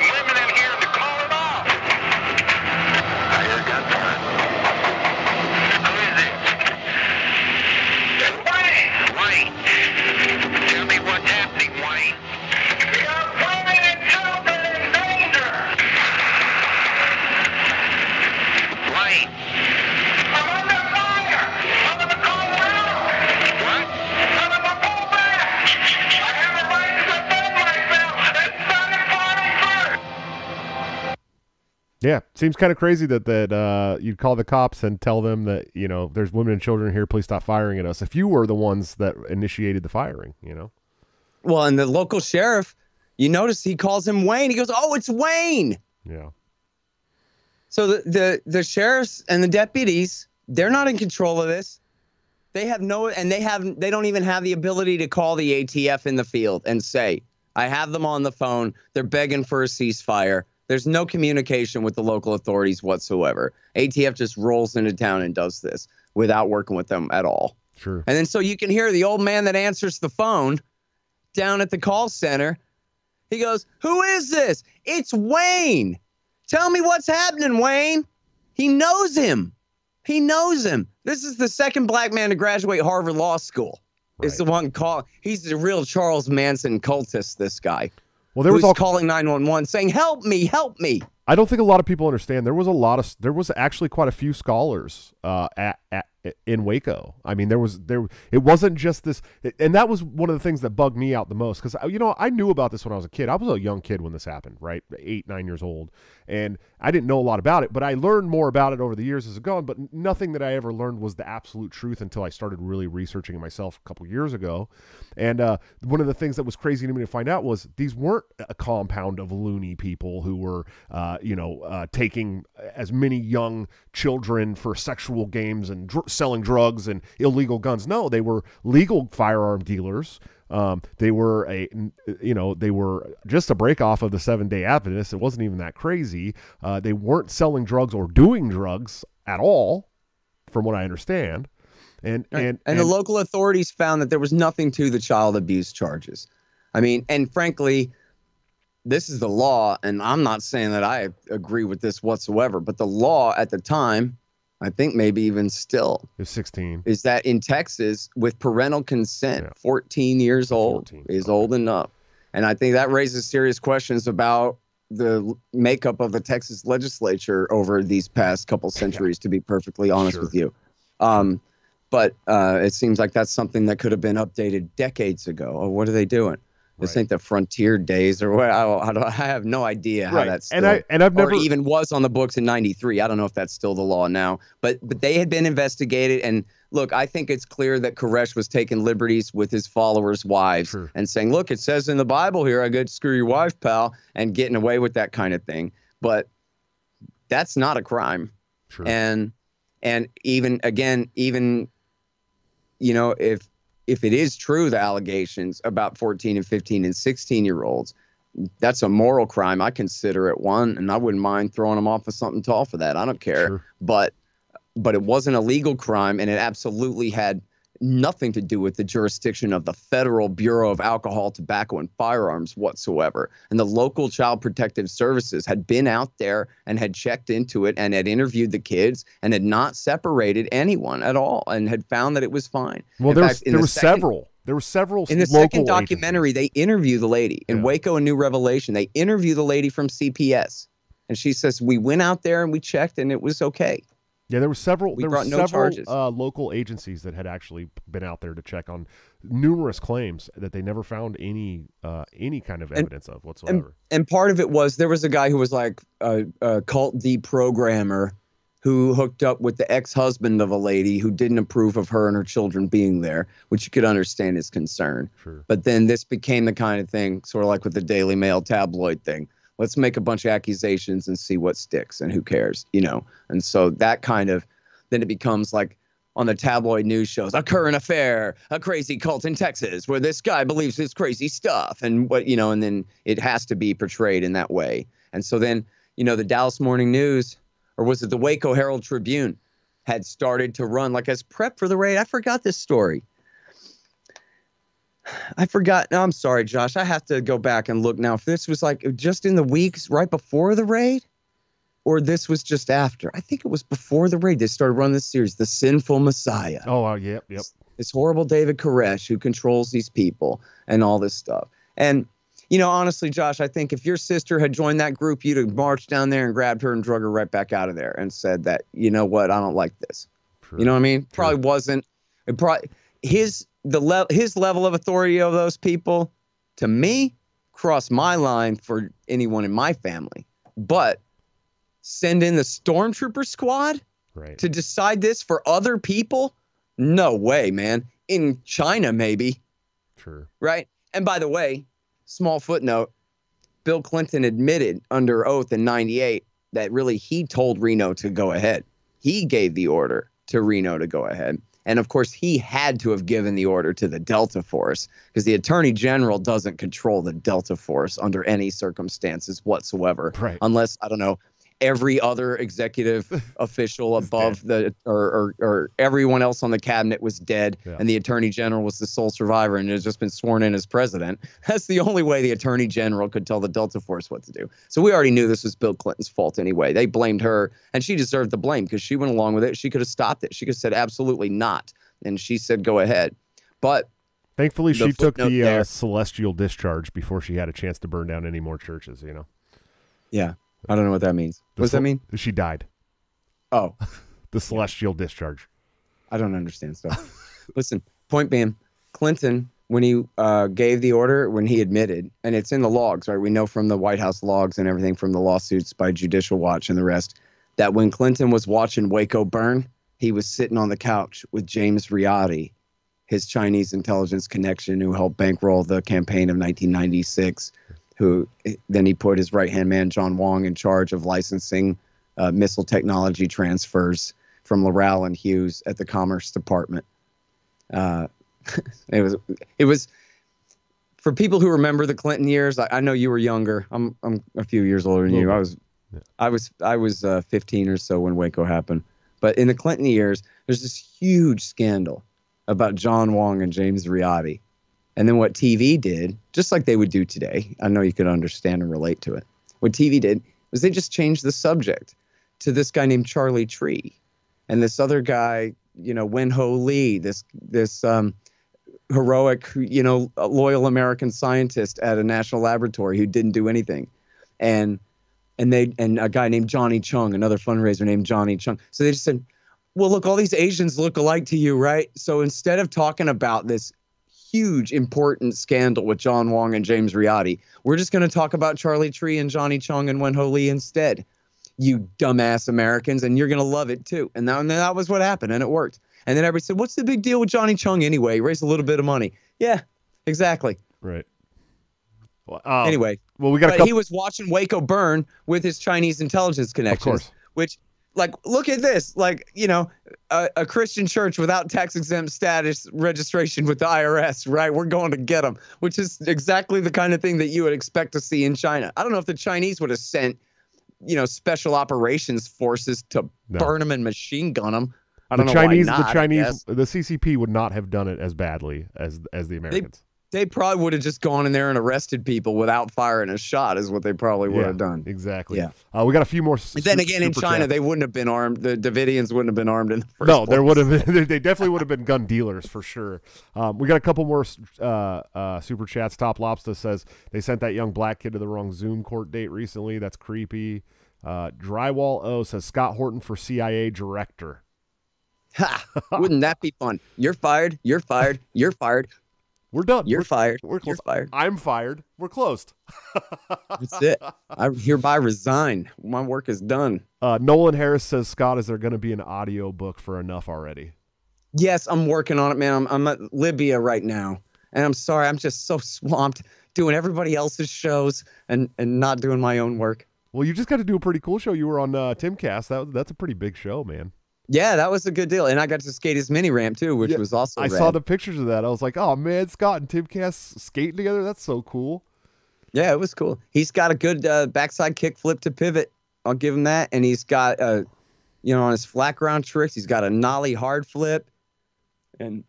Yeah, seems kind of crazy that that uh, you'd call the cops and tell them that you know there's women and children here. Please stop firing at us. If you were the ones that initiated the firing, you know. Well, and the local sheriff, you notice he calls him Wayne. He goes, "Oh, it's Wayne." Yeah. So the the the sheriffs and the deputies, they're not in control of this. They have no, and they have they don't even have the ability to call the ATF in the field and say, "I have them on the phone. They're begging for a ceasefire." There's no communication with the local authorities whatsoever. ATF just rolls into town and does this without working with them at all. Sure. And then so you can hear the old man that answers the phone down at the call center. He goes, Who is this? It's Wayne. Tell me what's happening, Wayne. He knows him. He knows him. This is the second black man to graduate Harvard Law School. Is the one call. He's the real Charles Manson cultist. This guy. Well, there was all calling nine one one saying, "Help me, help me." I don't think a lot of people understand. There was a lot of there was actually quite a few scholars uh, at, at in Waco. I mean, there was there it wasn't just this, and that was one of the things that bugged me out the most because you know I knew about this when I was a kid. I was a young kid when this happened, right, eight nine years old, and I didn't know a lot about it, but I learned more about it over the years as it gone. But nothing that I ever learned was the absolute truth until I started really researching it myself a couple years ago. And uh, one of the things that was crazy to me to find out was these weren't a compound of loony people who were, uh, you know, uh, taking as many young children for sexual games and dr- selling drugs and illegal guns. No, they were legal firearm dealers. Um, they were a, you know, they were just a break off of the seven day Adventists. It wasn't even that crazy. Uh, they weren't selling drugs or doing drugs at all, from what I understand. And, Right. and, and the local authorities found that there was nothing to the child abuse charges. I mean, and frankly, this is the law, and I'm not saying that I agree with this whatsoever, but the law at the time, I think maybe even still, is 16. is that in Texas, with parental consent, Yeah. 14 years old 14, is okay. old enough. And I think that raises serious questions about the makeup of the Texas legislature over these past couple centuries, to be perfectly honest Sure. with you. Um, but uh, it seems like that's something that could have been updated decades ago. Oh, what are they doing? This Right. ain't the frontier days or what? I, I, don't- I have no idea how Right. that's and I and I've or never even was on the books in 93 i don't know if that's still the law now but but they had been investigated and look i think it's clear that koresh was taking liberties with his followers wives and saying look it says in the bible here i could screw your wife pal and getting away with that kind of thing but that's not a crime and and even again even you know if if it is true the allegations about 14 and 15 and 16 year olds that's a moral crime. I consider it one and i wouldn't mind throwing them off of something tall for that. I don't care. Sure. but but it wasn't a legal crime and it absolutely had nothing to do with the jurisdiction of the Federal Bureau of Alcohol, Tobacco, and Firearms whatsoever. And the local child protective services had been out there and had checked into it and had interviewed the kids and had not separated anyone at all and had found that it was fine. well, In there fact, was there the were second- several. There were several In the second documentary, agencies. they interview the lady in Yeah. Waco a New Revelation. They interview the lady from CPS. And she says, We went out there and we checked and it was okay. Yeah, there were several. We there were no several uh, local agencies that had actually been out there to check on numerous claims that they never found any uh, any kind of And- evidence of whatsoever. and part of it was there was a guy who was like a, a cult deprogrammer who hooked up with the ex-husband of a lady who didn't approve of her and her children being there, which you could understand his concern. sure. But then this became the kind of thing, sort of like with the Daily Mail tabloid thing. Let's make a bunch of accusations and see what sticks and who cares, you know? And so that kind of, then it becomes like on the tabloid news shows, a current affair, a crazy cult in Texas where this guy believes this crazy stuff and what, you know, and then it has to be portrayed in that way. And so then, you know, the Dallas Morning News, or was it the Waco Herald Tribune, had started to run like as prep for the raid. I forgot this story. I forgot. No, I'm sorry, Josh. I have to go back and look now. If this was like just in the weeks right before the raid, or this was just after. I think it was before the raid. They started running this series, The Sinful Messiah. Oh, uh, yep, yep. This horrible David Koresh who controls these people and all this stuff. And you know, honestly, Josh, I think if your sister had joined that group, you'd have marched down there and grabbed her and drug her right back out of there and said that, you know what, I don't like this. Sure. You know what I mean? Probably wasn't. It probably his the le- his level of authority of those people, to me, cross my line for anyone in my family. But send in the stormtrooper squad right. to decide this for other people? No way, man. In China, maybe, Sure. right? And by the way, small footnote: Bill Clinton admitted under oath in '98 that really he told Reno to go ahead. He gave the order to Reno to go ahead. And of course, he had to have given the order to the Delta Force because the Attorney General doesn't control the Delta Force under any circumstances whatsoever. Right. Unless, I don't know, every other executive official above the or, or or everyone else on the cabinet was dead Yeah. and the attorney general was the sole survivor and has just been sworn in as president. That's the only way the attorney general could tell the delta force what to do. So we already knew this was bill clinton's fault anyway. They blamed her and she deserved the blame because she went along with it. She could have stopped it. She could have said absolutely not. And she said go ahead. But Thankfully, she took the uh, celestial discharge before she had a chance to burn down any more churches. You know, yeah i don't know what that means The what does that mean She died. oh The celestial discharge. I don't understand stuff. Listen, point being, Clinton, when he uh, gave the order, when he admitted, and it's in the logs, right? We know from the White House logs and everything from the lawsuits by Judicial Watch and the rest, that when Clinton was watching Waco burn, he was sitting on the couch with James Riady, his Chinese intelligence connection who helped bankroll the campaign of 1996. Who then he put his right hand man John Huang in charge of licensing uh, missile technology transfers from Loral and Hughes at the Commerce Department. Uh, it was it was for people who remember the Clinton years. I, I know you were younger. I'm I'm a few years older than you. I was I was I was uh, 15 or so when Waco happened. But in the Clinton years, there's this huge scandal about John Huang and James Riady. And then what TV did, just like they would do today, I know you could understand and relate to it. What TV did was they just changed the subject to this guy named Charlie Trie and this other guy, you know, Wen Ho Lee, this this um, heroic, you know, loyal American scientist at a national laboratory who didn't do anything, and and they and a guy named Johnny Chung, another fundraiser named Johnny Chung. So they just said, well, look, all these Asians look alike to you, right? So instead of talking about this huge important scandal with John Huang and James Riady, we're just going to talk about Charlie Trie and Johnny Chung and Wen Ho Lee instead you dumbass Americans, and you're gonna love it too. And that, and that was what happened, and it worked. And then everybody said, "What's the big deal with Johnny Chung anyway? He raised a little bit of money." Yeah, exactly. Right. Well, um, anyway, well, we got couple. he was watching Waco burn with his Chinese intelligence connections. course. Which, like, look at this. Like, you know, a, a Christian church without tax exempt status registration with the IRS, right? We're going to get them, which is exactly the kind of thing that you would expect to see in China. I don't know if the Chinese would have sent, you know, special operations forces to No. burn them and machine gun them. I the don't know Chinese, why not, the Chinese, the CCP would not have done it as badly as as the Americans. They probably would have just gone in there and arrested people without firing a shot, is what they probably would Yeah, have done. Exactly. Yeah. Uh, we got a few more. s- But then su- again, in China, chats. they wouldn't have been armed. The Davidians wouldn't have been armed in the first no, there would have been. They definitely would have been gun dealers for sure. Um, we got a couple more uh, uh, super chats. Top Lobster says they sent that young black kid to the wrong Zoom court date recently. That's creepy. Uh, Drywall O says Scott Horton for CIA director. Ha! Wouldn't that be fun? You're fired. You're fired. You're fired. We're done. You're we're, fired. we're closed. You're fired. I'm fired. We're closed. That's it. I hereby resign. My work is done. Uh, Nolan Harris says Scott, is there going to be an audio book for enough already? Yes, I'm working on it, man. I'm, I'm at Libya right now, and I'm sorry. I'm just so swamped doing everybody else's shows and and not doing my own work. Well, you just got to do a pretty cool show. You were on uh, Timcast. That that's a pretty big show, man. Yeah, that was a good deal, and I got to skate his mini ramp too, which Yeah, was also. I rad. saw the pictures of that. I was like, oh man, Scott and Timcast skating together. That's so cool. Yeah, it was cool. He's got a good uh, backside kick flip to pivot. I'll give him that. And he's got, uh, you know, on his flat ground tricks, he's got a nollie hard flip. And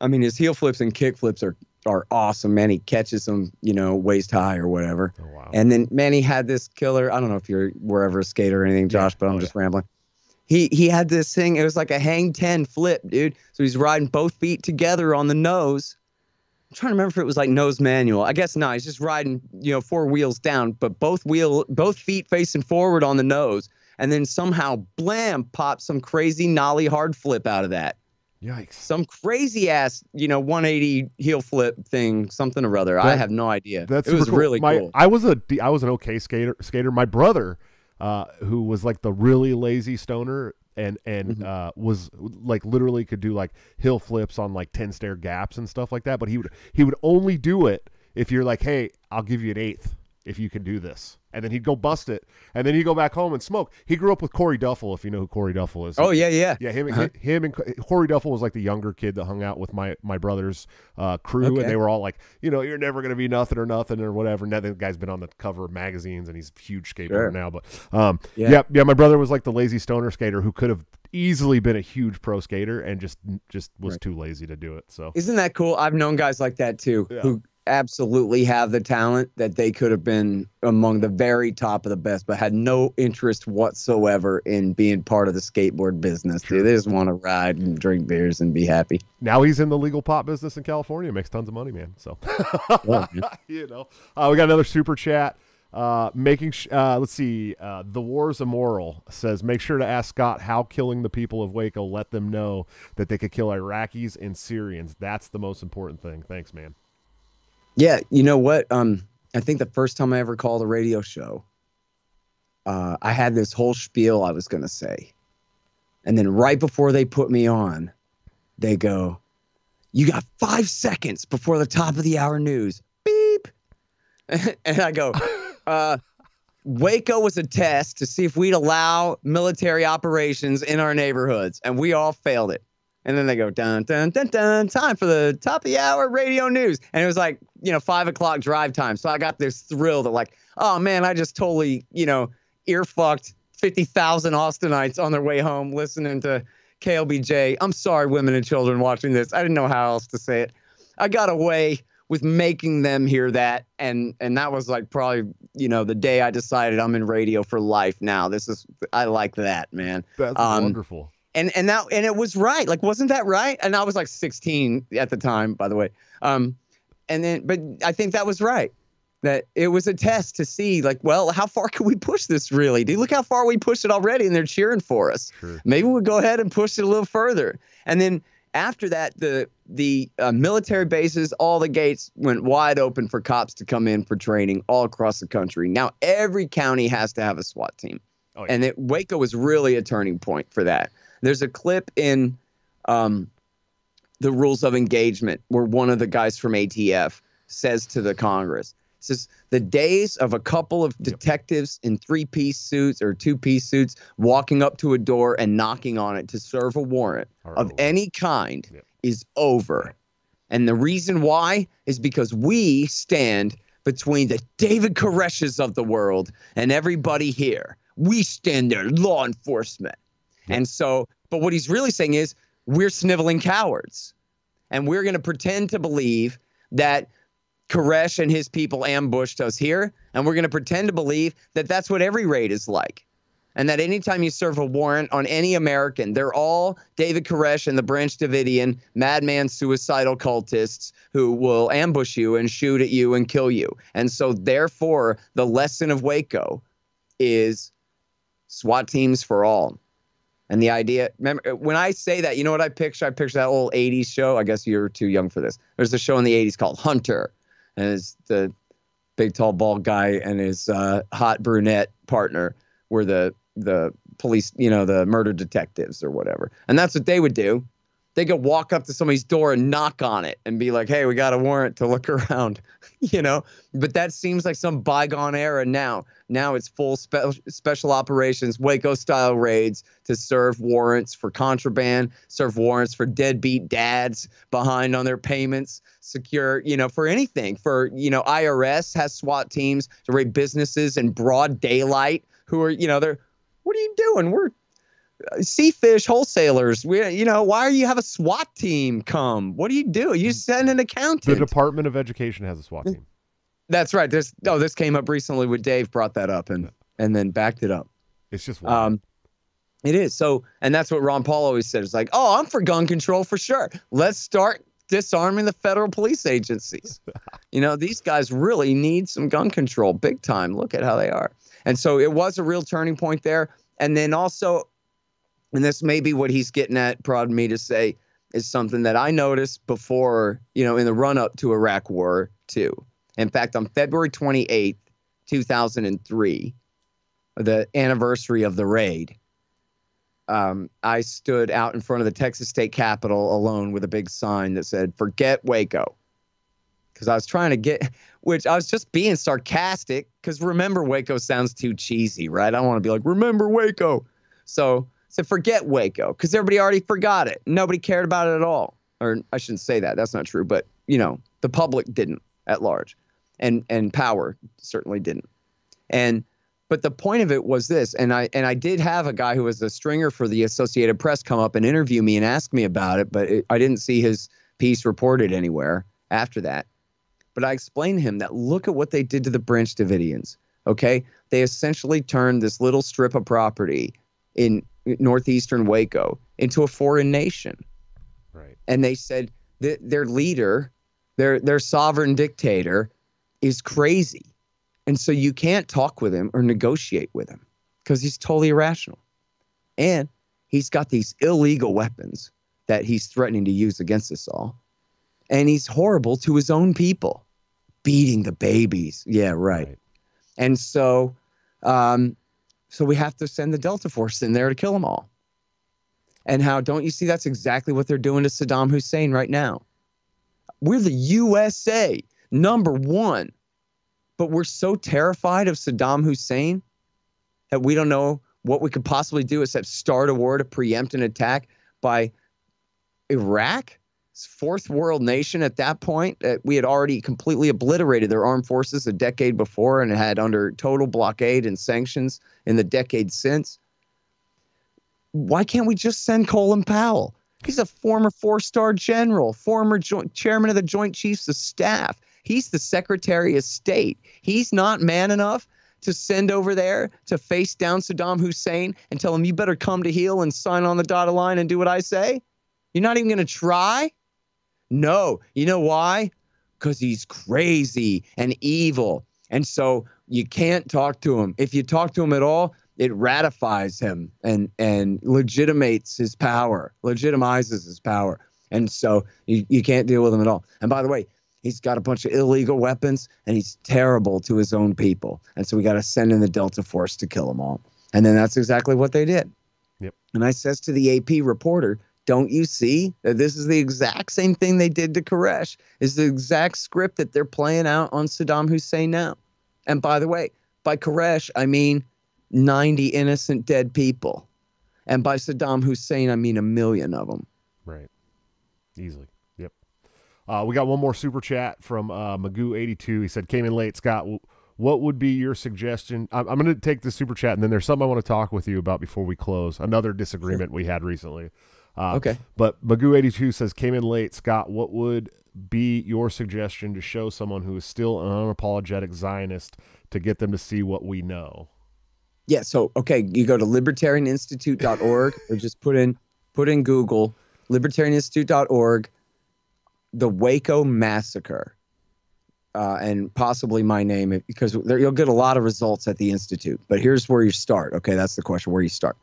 I mean, his heel flips and kick flips are, are awesome, man. He catches them, you know, waist high or whatever. Oh wow. And then, man, he had this killer. I don't know if you're wherever a skater or anything, Josh, but I'm Oh, just rambling. He he had this thing. It was like a hang ten flip, dude. So he's riding both feet together on the nose. I'm trying to remember if it was like nose manual. I guess not. He's just riding, you know, four wheels down, but both wheel both feet facing forward on the nose. And then somehow, blam, pops some crazy nollie hard flip out of that. Yikes. Some crazy ass, you know, 180 heel flip thing, something or other. I have no idea. That's it was cool. really My, cool. I was a I was an okay skater. Skater. My brother, uh, who was like the really lazy stoner, and and Mhm. uh, was like literally could do like hill flips on like ten stair gaps and stuff like that. But he would he would only do it if you're like, hey, I'll give you an eighth. If you can do this. And then he'd go bust it, and then he'd go back home and smoke. He grew up with Corey Duffel, if you know who Corey Duffel is. Oh yeah, yeah. Yeah, him, Uh-huh. him and Corey Duffel was like the younger kid that hung out with my my brother's uh, crew, Okay. and they were all like, you know, you're never gonna be nothing or nothing or whatever. Now the guy's been on the cover of magazines, and he's a huge skateboarder Sure. now. But um, Yeah. yeah. yeah, My brother was like the lazy stoner skater who could have easily been a huge pro skater and just just was Right. too lazy to do it. So Isn't that cool? I've known guys like that too, Yeah. who absolutely have the talent that they could have been among the very top of the best, but had no interest whatsoever in being part of the skateboard business. Dude, they just want to ride and drink beers and be happy. now he's in the legal pot business in California, makes tons of money, man. So Yeah, man. you know, uh, we got another super chat. Uh, making sh- uh, let's see, uh, the war's immoral says make sure to ask Scott how killing the people of Waco let them know that they could kill Iraqis and Syrians. That's the most important thing. Thanks, man. Yeah, you know what? Um, I think the first time I ever called a radio show, uh, I had this whole spiel I was gonna say, and then right before they put me on, they go, "You got five seconds before the top of the hour news." Beep, and I go, uh, "Waco was a test to see if we'd allow military operations in our neighborhoods, and we all failed it." And then they go dun dun dun dun. Time for the top of the hour radio news, and it was like you know five o'clock drive time. So I got this thrill that like, oh man, I just totally you know ear fucked fifty thousand Austinites on their way home listening to KLBJ. I'm sorry, women and children watching this. I didn't know how else to say it. I got away with making them hear that, and and that was like probably you know the day I decided I'm in radio for life. Now this is I like that man That's Um, wonderful. And and that and it was right. Like wasn't that right? And i was like 16 at the time by the way. Um and then but i think that was right. That it was a test to see like well how far can we push this really? Dude look how far we pushed it already and they're cheering for us. Sure. maybe we'll go ahead and push it a little further. And then after that the the uh, military bases all the gates went wide open for cops to come in for training all across the country. Now every county has to have a swat team. Oh, yeah. and it, Waco was really a turning point for that. There's a clip in um, the rules of engagement where one of the guys from ATF says to the Congress, says the days of a couple of detectives in three-piece suits or two-piece suits walking up to a door and knocking on it to serve a warrant of any kind Yep. is over. And the reason why is because we stand between the David Koreshes of the world and everybody here. We stand there, law enforcement. And so, but what he's really saying is we're sniveling cowards. And we're going to pretend to believe that Koresh and his people ambushed us here. And we're going to pretend to believe that that's what every raid is like. And that anytime you serve a warrant on any American, they're all David Koresh and the Branch Davidian madman suicidal cultists who will ambush you and shoot at you and kill you. And so, therefore, the lesson of Waco is SWAT teams for all. And the idea, remember, when I say that, you know what I picture? I picture that old 80s show. I guess you're too young for this. There's a show in the 80s called Hunter. And it's the big, tall, bald guy and his uh, hot brunette partner were the the police, you know, the murder detectives or whatever. And that's what they would do. They could walk up to somebody's door and knock on it and be like, "Hey, we got a warrant to look around," you know. But that seems like some bygone era now. Now it's full spe- special operations, Waco style raids to serve warrants for contraband, serve warrants for deadbeat dads behind on their payments, secure, you know, for anything. For you know, IRS has SWAT teams to raid businesses in broad daylight who are, you know, they're what are you doing? We're uh, seafish wholesalers. We, you know, why are you have a SWAT team come? What do you do? You send an accountant. The. Department of Education has a SWAT team. That's right. This oh, this came up recently with Dave brought that up and and then backed it up. It's just wild. Um, it is so, and that's what Ron Paul always said. It's like, oh, I'm for gun control for sure. Let's start disarming the federal police agencies. you know, these guys really need some gun control, big time. Look at how they are. And so it was a real turning point there. And then also, and this may be what he's getting at, prodding me to say, is something that I noticed before, you know, in the run up to Iraq War too. In fact, on February 28th, 2003, the anniversary of the raid, um, I stood out in front of the Texas State Capitol alone with a big sign that said, Forget Waco. because I was trying to get, which I was just being sarcastic because remember Waco sounds too cheesy, right? I want to be like, remember Waco. So, so forget Waco because everybody already forgot it. Nobody cared about it at all. Or I shouldn't say that. That's not true. But, you know, the public didn't at large. And, and power certainly didn't. And, but the point of it was this, and I and I did have a guy who was a stringer for the Associated Press come up and interview me and ask me about it, but it, I didn't see his piece reported anywhere after that. But I explained to him that look at what they did to the Branch Davidians. Okay, they essentially turned this little strip of property in northeastern Waco into a foreign nation. Right. And they said that their leader, their their sovereign dictator, is crazy and so you can't talk with him or negotiate with him because he's totally irrational. And he's got these illegal weapons that he's threatening to use against us all. And he's horrible to his own people, beating the babies. Yeah, right. right. And so, um, so we have to send the Delta Force in there to kill them all. And how don't you see that's exactly what they're doing to Saddam Hussein right now? We're the USA, number one but we're so terrified of Saddam Hussein that we don't know what we could possibly do except start a war to preempt an attack by Iraq, fourth world nation at that point. We had already completely obliterated their armed forces a decade before and had under total blockade and sanctions in the decade since. Why can't we just send Colin Powell? He's a former four star general, former joint, chairman of the Joint Chiefs of Staff. He's the Secretary of State. He's not man enough to send over there to face down Saddam Hussein and tell him, you better come to heel and sign on the dotted line and do what I say? You're not even going to try? No. You know why? Because he's crazy and evil. And so you can't talk to him. If you talk to him at all, it ratifies him and and legitimates his power, legitimizes his power. And so you, you can't deal with him at all. And by the way, He's got a bunch of illegal weapons and he's terrible to his own people. And so we got to send in the Delta Force to kill them all. And then that's exactly what they did. Yep. And I says to the AP reporter, don't you see that this is the exact same thing they did to Koresh? Is the exact script that they're playing out on Saddam Hussein now. And by the way, by Koresh, I mean 90 innocent dead people. And by Saddam Hussein, I mean a million of them. Right. Easily. Uh, we got one more super chat from uh, Magoo82. He said, came in late. Scott, what would be your suggestion? I'm, I'm going to take the super chat, and then there's something I want to talk with you about before we close. Another disagreement we had recently. Uh, okay. But Magoo82 says, came in late. Scott, what would be your suggestion to show someone who is still an unapologetic Zionist to get them to see what we know? Yeah. So, okay, you go to libertarianinstitute.org or just put in put in Google libertarianinstitute.org the Waco massacre, uh, and possibly my name because there, you'll get a lot of results at the institute. But here's where you start. Okay, that's the question: where you start,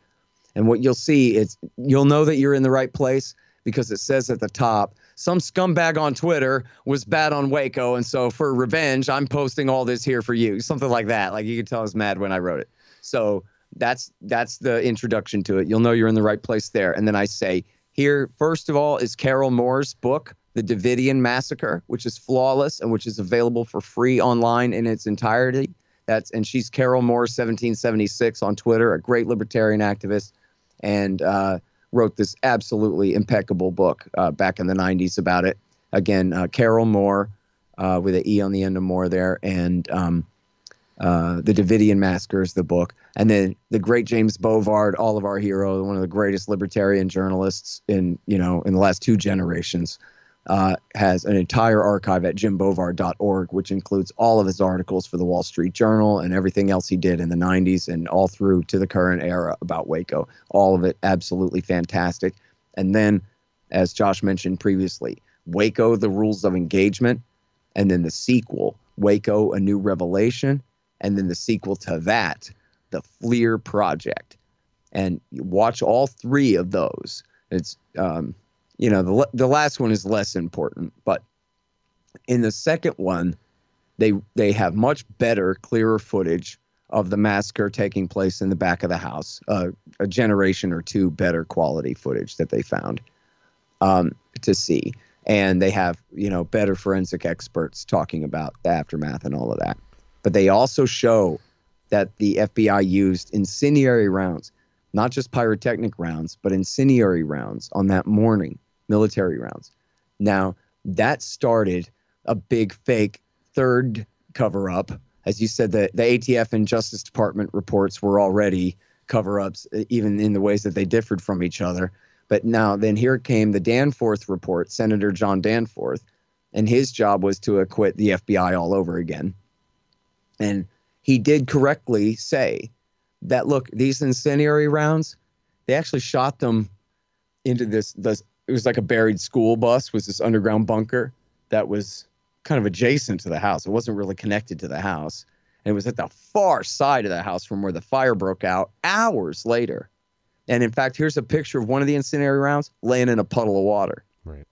and what you'll see is you'll know that you're in the right place because it says at the top some scumbag on Twitter was bad on Waco, and so for revenge, I'm posting all this here for you, something like that. Like you can tell I was mad when I wrote it. So that's that's the introduction to it. You'll know you're in the right place there, and then I say here first of all is Carol Moore's book the Davidian Massacre, which is flawless and which is available for free online in its entirety. That's and she's Carol Moore, 1776 on Twitter, a great libertarian activist, and uh, wrote this absolutely impeccable book uh, back in the 90s about it. Again, uh, Carol Moore uh, with an E on the end of Moore there, and um, uh, the Davidian Massacre is the book, and then the great James Bovard, all of our hero, one of the greatest libertarian journalists in you know in the last two generations uh, has an entire archive at jimbovard.org, which includes all of his articles for the Wall Street Journal and everything else he did in the 90s and all through to the current era about Waco. All of it absolutely fantastic. And then, as Josh mentioned previously, Waco, The Rules of Engagement, and then the sequel, Waco, A New Revelation, and then the sequel to that, The FLIR Project. And watch all three of those. It's um, you know the the last one is less important, but in the second one, they they have much better, clearer footage of the massacre taking place in the back of the house. Uh, a generation or two better quality footage that they found um, to see. and they have you know better forensic experts talking about the aftermath and all of that. But they also show that the FBI used incendiary rounds, not just pyrotechnic rounds, but incendiary rounds on that morning, military rounds. Now that started a big fake third cover up. As you said, the, the ATF and Justice Department reports were already cover ups, even in the ways that they differed from each other. But now, then here came the Danforth report, Senator John Danforth, and his job was to acquit the FBI all over again. And he did correctly say that look, these incendiary rounds, they actually shot them into this, this it was like a buried school bus was this underground bunker that was kind of adjacent to the house. It wasn't really connected to the house. And it was at the far side of the house from where the fire broke out hours later. And in fact, here's a picture of one of the incendiary rounds laying in a puddle of water. Right.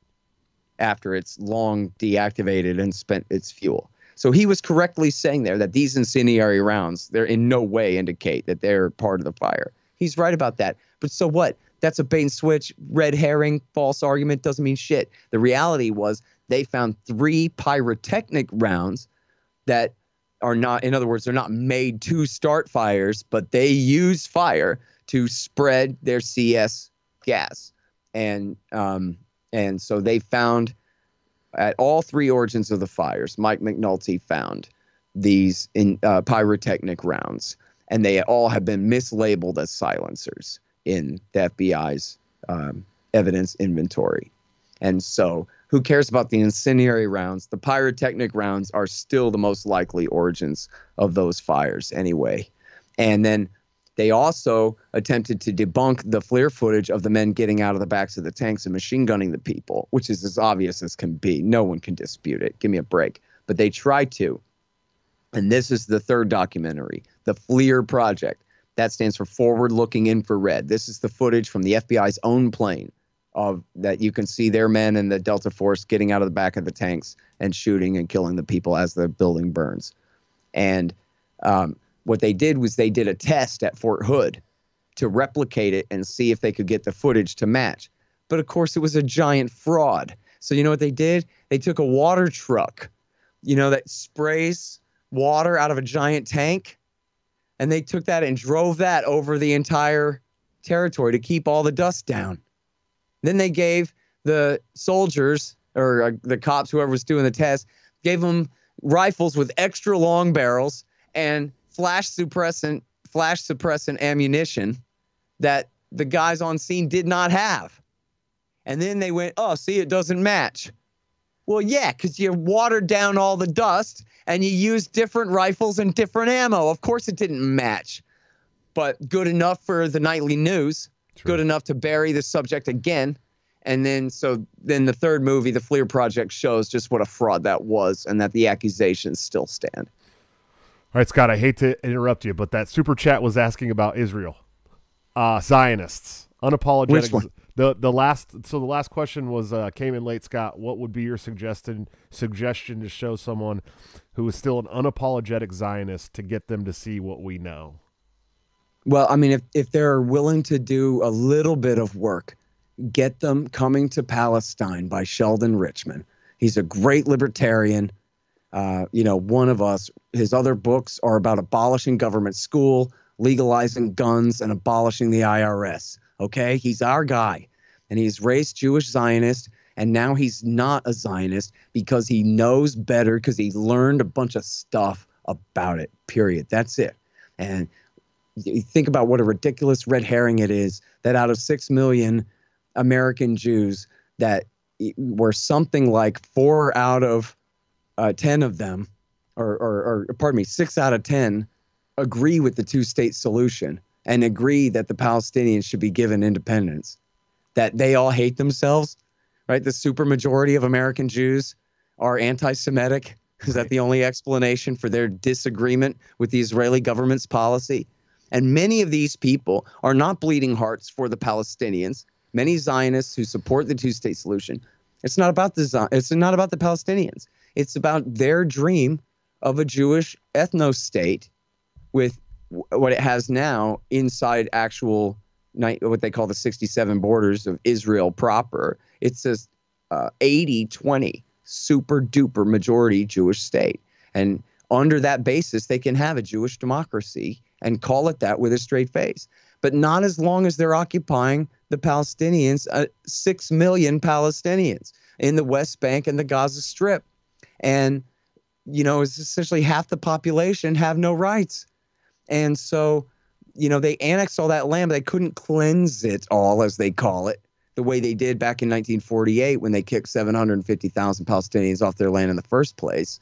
After it's long deactivated and spent its fuel. So he was correctly saying there that these incendiary rounds, they're in no way indicate that they're part of the fire. He's right about that. But so what? That's a bait and switch, red herring, false argument, doesn't mean shit. The reality was they found three pyrotechnic rounds that are not, in other words, they're not made to start fires, but they use fire to spread their CS gas. And um, and so they found at all three origins of the fires, Mike McNulty found these in uh, pyrotechnic rounds, and they all have been mislabeled as silencers in the FBI's um, evidence inventory. And so, who cares about the incendiary rounds? The pyrotechnic rounds are still the most likely origins of those fires, anyway. And then they also attempted to debunk the FLIR footage of the men getting out of the backs of the tanks and machine gunning the people, which is as obvious as can be. No one can dispute it. Give me a break. But they tried to. And this is the third documentary, the FLIR Project. That stands for Forward Looking Infrared. This is the footage from the FBI's own plane of that you can see their men and the Delta Force getting out of the back of the tanks and shooting and killing the people as the building burns. And um, what they did was they did a test at Fort Hood to replicate it and see if they could get the footage to match. But of course, it was a giant fraud. So you know what they did? They took a water truck, you know, that sprays water out of a giant tank, and they took that and drove that over the entire territory to keep all the dust down. Then they gave the soldiers or uh, the cops, whoever was doing the test, gave them rifles with extra long barrels and flash suppressant flash suppressant ammunition that the guys on scene did not have. And then they went, "Oh, see, it doesn't match." Well, yeah, because you watered down all the dust and you used different rifles and different ammo. Of course, it didn't match, but good enough for the nightly news. True. Good enough to bury the subject again. And then, so then the third movie, The FLIR Project, shows just what a fraud that was and that the accusations still stand. All right, Scott, I hate to interrupt you, but that super chat was asking about Israel. Uh, Zionists, unapologetic. The the last so the last question was uh, came in late, Scott. What would be your suggestion suggestion to show someone who is still an unapologetic Zionist to get them to see what we know? Well, I mean, if, if they're willing to do a little bit of work, get them Coming to Palestine by Sheldon Richman. He's a great libertarian. Uh, you know, one of us. His other books are about abolishing government school, legalizing guns, and abolishing the IRS. Okay, he's our guy, and he's raised Jewish Zionist, and now he's not a Zionist because he knows better because he learned a bunch of stuff about it. Period. That's it. And you think about what a ridiculous red herring it is that out of six million American Jews, that were something like four out of uh, ten of them, or, or, or pardon me, six out of ten agree with the two-state solution and agree that the Palestinians should be given independence. That they all hate themselves, right? The supermajority of American Jews are anti-Semitic. Is that the only explanation for their disagreement with the Israeli government's policy? And many of these people are not bleeding hearts for the Palestinians. Many Zionists who support the two-state solution. It's not about the it's not about the Palestinians. It's about their dream of a Jewish ethno state with what it has now inside actual what they call the 67 borders of Israel proper. It's a uh, 80 20 super duper majority Jewish state. And under that basis, they can have a Jewish democracy and call it that with a straight face. But not as long as they're occupying the Palestinians, uh, six million Palestinians in the West Bank and the Gaza Strip. And, you know, it's essentially half the population have no rights. And so, you know, they annexed all that land, but they couldn't cleanse it all, as they call it, the way they did back in 1948 when they kicked 750,000 Palestinians off their land in the first place.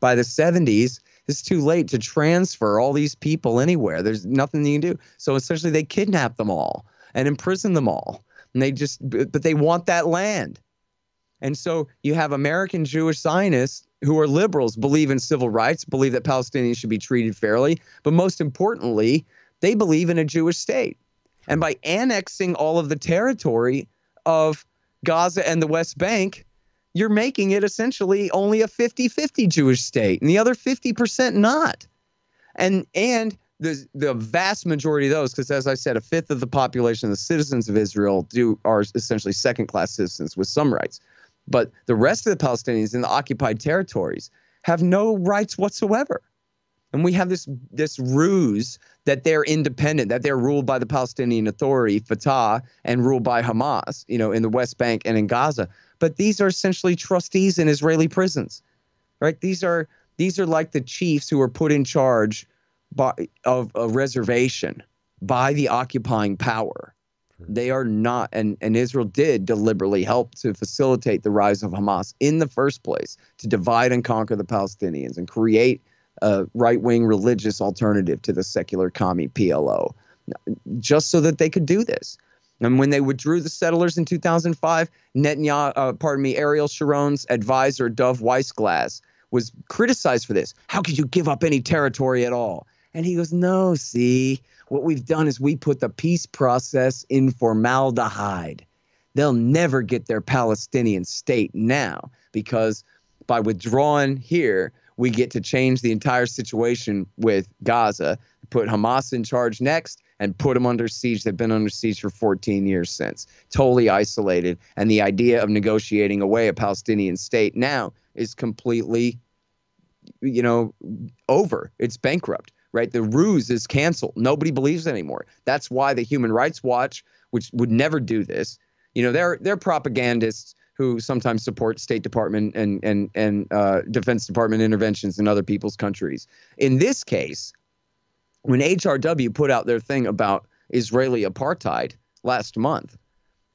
By the 70s, it's too late to transfer all these people anywhere. There's nothing you can do. So essentially, they kidnap them all and imprison them all. And they just, but they want that land. And so you have American Jewish Zionists who are liberals, believe in civil rights, believe that Palestinians should be treated fairly, but most importantly, they believe in a Jewish state. And by annexing all of the territory of Gaza and the West Bank, you're making it essentially only a 50-50 Jewish state and the other 50% not. And and the the vast majority of those, because as I said, a fifth of the population, the citizens of Israel, do are essentially second-class citizens with some rights. But the rest of the Palestinians in the occupied territories have no rights whatsoever. And we have this this ruse that they're independent, that they're ruled by the Palestinian Authority, Fatah, and ruled by Hamas, you know, in the West Bank and in Gaza. But these are essentially trustees in Israeli prisons, right? These are these are like the chiefs who are put in charge by, of a reservation by the occupying power. They are not, and, and Israel did deliberately help to facilitate the rise of Hamas in the first place to divide and conquer the Palestinians and create a right wing religious alternative to the secular commie PLO, just so that they could do this. And when they withdrew the settlers in 2005, Netanyahu, uh, pardon me, Ariel Sharon's advisor, Dov Weissglass, was criticized for this. How could you give up any territory at all? And he goes, No, see, what we've done is we put the peace process in formaldehyde. They'll never get their Palestinian state now because by withdrawing here, we get to change the entire situation with Gaza, put Hamas in charge next, and put them under siege. They've been under siege for 14 years since, totally isolated. And the idea of negotiating away a Palestinian state now is completely, you know, over. It's bankrupt, right? The ruse is canceled. Nobody believes anymore. That's why the Human Rights Watch, which would never do this, you know, they're they're propagandists who sometimes support State Department and and and uh, Defense Department interventions in other people's countries. In this case, when HRW put out their thing about Israeli apartheid last month,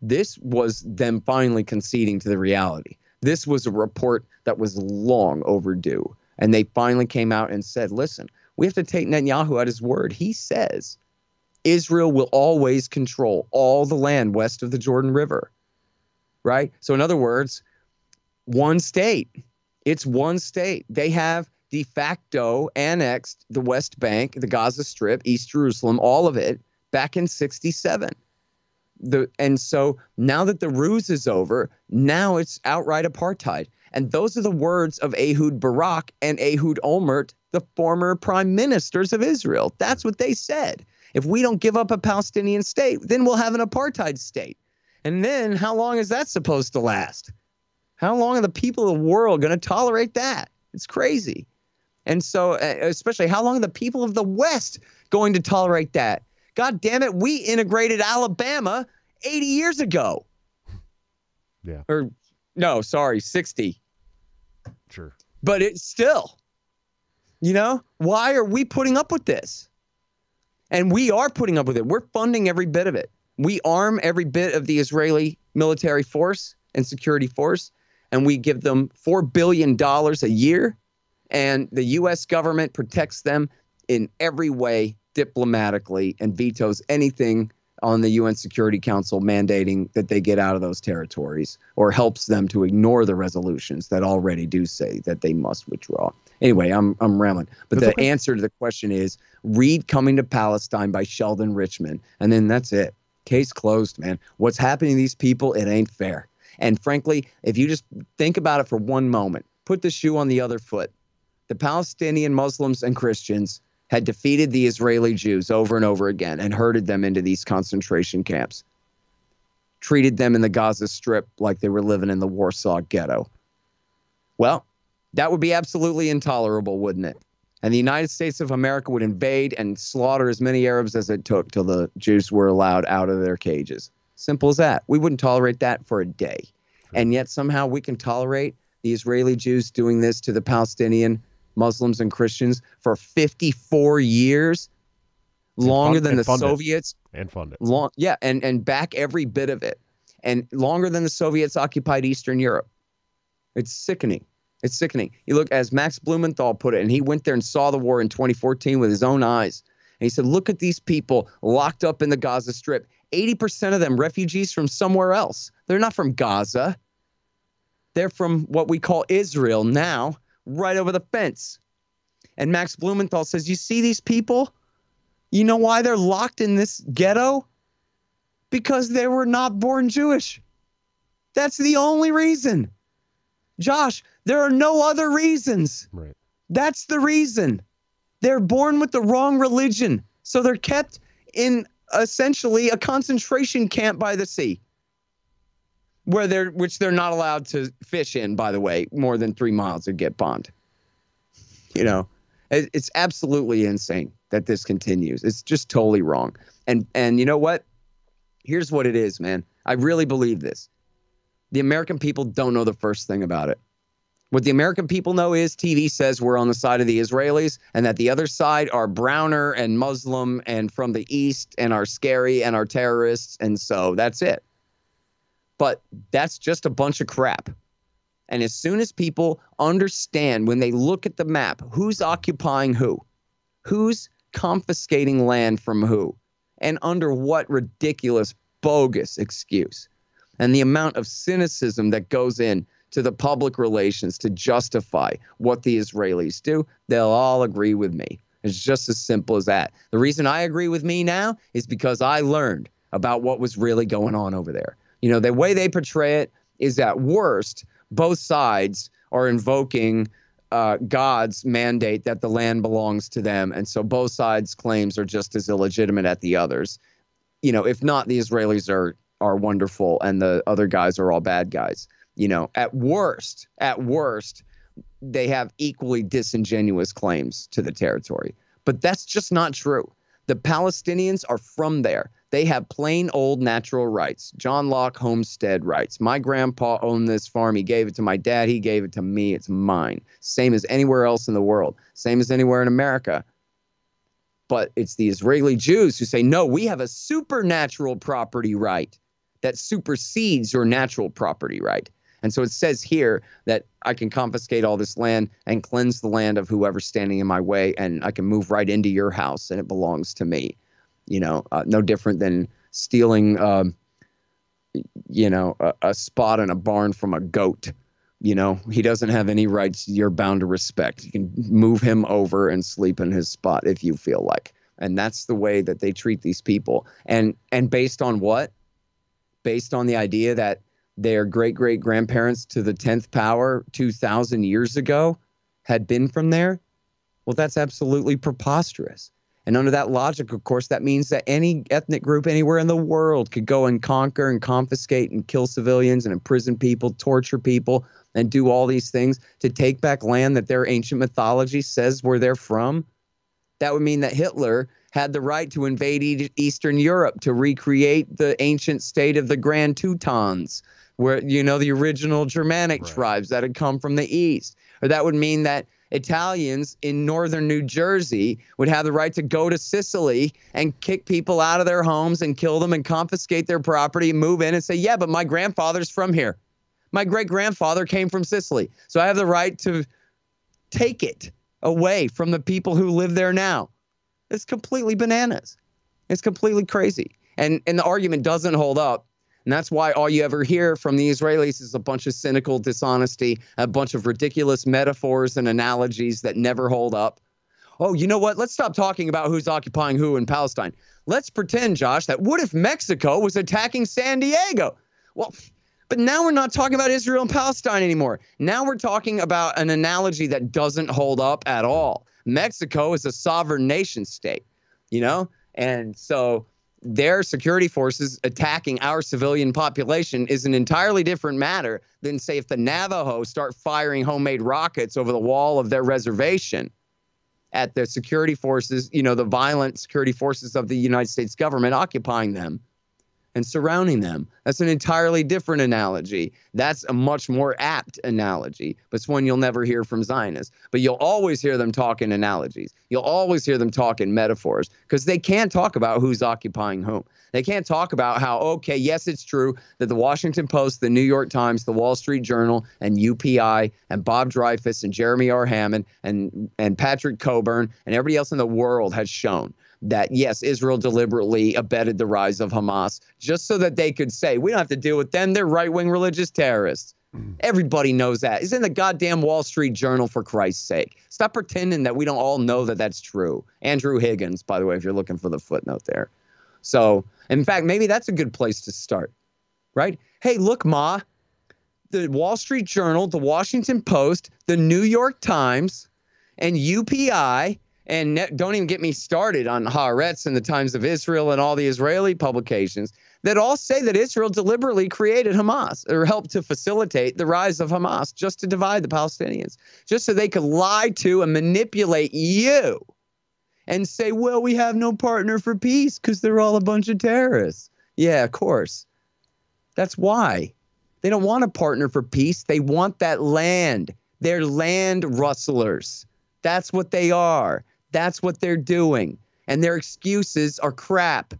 this was them finally conceding to the reality. This was a report that was long overdue. And they finally came out and said, listen, we have to take Netanyahu at his word. He says Israel will always control all the land west of the Jordan River. Right? So, in other words, one state. It's one state. They have de facto annexed the West Bank, the Gaza Strip, East Jerusalem, all of it back in 67. The, and so now that the ruse is over, now it's outright apartheid. And those are the words of Ehud Barak and Ehud Olmert, the former prime ministers of Israel. That's what they said. If we don't give up a Palestinian state, then we'll have an apartheid state. And then how long is that supposed to last? How long are the people of the world going to tolerate that? It's crazy. And so, uh, especially, how long are the people of the West going to tolerate that? God damn it, we integrated Alabama 80 years ago. Yeah. Or, no, sorry, 60. Sure. But it's still, you know, why are we putting up with this? And we are putting up with it. We're funding every bit of it. We arm every bit of the Israeli military force and security force, and we give them $4 billion a year and the U.S. government protects them in every way diplomatically and vetoes anything on the UN Security Council mandating that they get out of those territories or helps them to ignore the resolutions that already do say that they must withdraw. Anyway, I'm I'm rambling. But That's the okay. answer to the question is read Coming to Palestine by Sheldon Richman And then that's it. Case closed, man. What's happening to these people, it ain't fair. And frankly, if you just think about it for one moment, put the shoe on the other foot. The Palestinian Muslims and Christians had defeated the Israeli Jews over and over again and herded them into these concentration camps. treated them in the Gaza Strip like they were living in the Warsaw Ghetto. Well, that would be absolutely intolerable, wouldn't it? And the United States of America would invade and slaughter as many Arabs as it took till the Jews were allowed out of their cages. Simple as that. We wouldn't tolerate that for a day. And yet somehow we can tolerate the Israeli Jews doing this to the Palestinian Muslims and Christians for 54 years, longer fund- than the fund it. Soviets. And fund it. long yeah and and back every bit of it. And longer than the soviets occupied eastern europe. It's sickening. It's sickening. You look as max blumenthal put it and he went there and saw the war in 2014 with his own eyes. And he said look at these people locked up in the gaza strip. 80% of them refugees from somewhere else. They're not from gaza. They're from what we call israel now right over the fence and max blumenthal says you see these people you know why they're locked in this ghetto? Because they were not born Jewish. That's the only reason. Josh, there are no other reasons. Right. That's the reason. They're born with the wrong religion. So they're kept in essentially a concentration camp by the sea. Where they're which they're not allowed to fish in, by the way, more than three miles or get bombed. You know, it- it's absolutely insane that this continues. It's just totally wrong. And and you know what? Here's what it is, man. I really believe this. The American people don't know the first thing about it. What the American people know is TV says we're on the side of the Israelis and that the other side are browner and Muslim and from the East and are scary and are terrorists. And so that's it. But that's just a bunch of crap. And as soon as people understand when they look at the map who's occupying who, who's confiscating land from who, and under what ridiculous, bogus excuse, and the amount of cynicism that goes in to the public relations to justify what the Israelis do, they'll all agree with me. It's just as simple as that. The reason I agree with me now is because I learned about what was really going on over there. You know, the way they portray it is at worst, both sides are invoking uh, God's mandate that the land belongs to them. And so both sides' claims are just as illegitimate at the others. You know, if not, the Israelis are are wonderful and the other guys are all bad guys. You know, at worst, at worst, they have equally disingenuous claims to the territory. But that's just not true. The Palestinians are from there. They have plain old natural rights. John Locke homestead rights. My grandpa owned this farm. He gave it to my dad. He gave it to me. It's mine. Same as anywhere else in the world. Same as anywhere in America. But it's the Israeli Jews who say, no, we have a supernatural property right that supersedes your natural property right. And so it says here that I can confiscate all this land and cleanse the land of whoever's standing in my way, and I can move right into your house and it belongs to me. You know, uh, no different than stealing, um, you know, a, a spot in a barn from a goat. You know, he doesn't have any rights you're bound to respect. You can move him over and sleep in his spot if you feel like. And that's the way that they treat these people. And and based on what? Based on the idea that their great great grandparents to the 10th power 2000 years ago had been from there well that's absolutely preposterous and under that logic of course that means that any ethnic group anywhere in the world could go and conquer and confiscate and kill civilians and imprison people torture people and do all these things to take back land that their ancient mythology says where they're from that would mean that Hitler had the right to invade Eastern Europe to recreate the ancient state of the Grand Teutons, where, you know, the original Germanic Right. tribes that had come from the East. Or that would mean that Italians in northern New Jersey would have the right to go to Sicily and kick people out of their homes and kill them and confiscate their property and move in and say, yeah, but my grandfather's from here. My great grandfather came from Sicily. So I have the right to take it away from the people who live there now. It's completely bananas. It's completely crazy. And and the argument doesn't hold up. And that's why all you ever hear from the Israelis is a bunch of cynical dishonesty, a bunch of ridiculous metaphors and analogies that never hold up. Oh, you know what? Let's stop talking about who's occupying who in Palestine. Let's pretend, Josh, that what if Mexico was attacking San Diego? Well, but now we're not talking about Israel and Palestine anymore. Now we're talking about an analogy that doesn't hold up at all. Mexico is a sovereign nation state, you know? And so their security forces attacking our civilian population is an entirely different matter than, say, if the Navajo start firing homemade rockets over the wall of their reservation at the security forces, you know, the violent security forces of the United States government occupying them and surrounding them. That's an entirely different analogy. That's a much more apt analogy, but it's one you'll never hear from Zionists. But you'll always hear them talk in analogies. You'll always hear them talk in metaphors because they can't talk about who's occupying whom. They can't talk about how, okay, yes, it's true that the Washington Post, the New York Times, the Wall Street Journal, and UPI, and Bob Dreyfuss, and Jeremy R. Hammond, and, and Patrick Cockburn, and everybody else in the world has shown that yes, Israel deliberately abetted the rise of Hamas just so that they could say, we don't have to deal with them. They're right wing religious terrorists. Mm. Everybody knows that. It's in the goddamn Wall Street Journal, for Christ's sake. Stop pretending that we don't all know that that's true. Andrew Higgins, by the way, if you're looking for the footnote there. So, in fact, maybe that's a good place to start, right? Hey, look, Ma, the Wall Street Journal, the Washington Post, the New York Times, and UPI and ne- don't even get me started on Haaretz and the Times of Israel and all the Israeli publications that all say that Israel deliberately created Hamas or helped to facilitate the rise of Hamas just to divide the Palestinians, just so they could lie to and manipulate you and say, well, we have no partner for peace because they're all a bunch of terrorists. Yeah, of course. That's why. They don't want a partner for peace. They want that land. They're land rustlers. That's what they are. That's what they're doing. And their excuses are crap.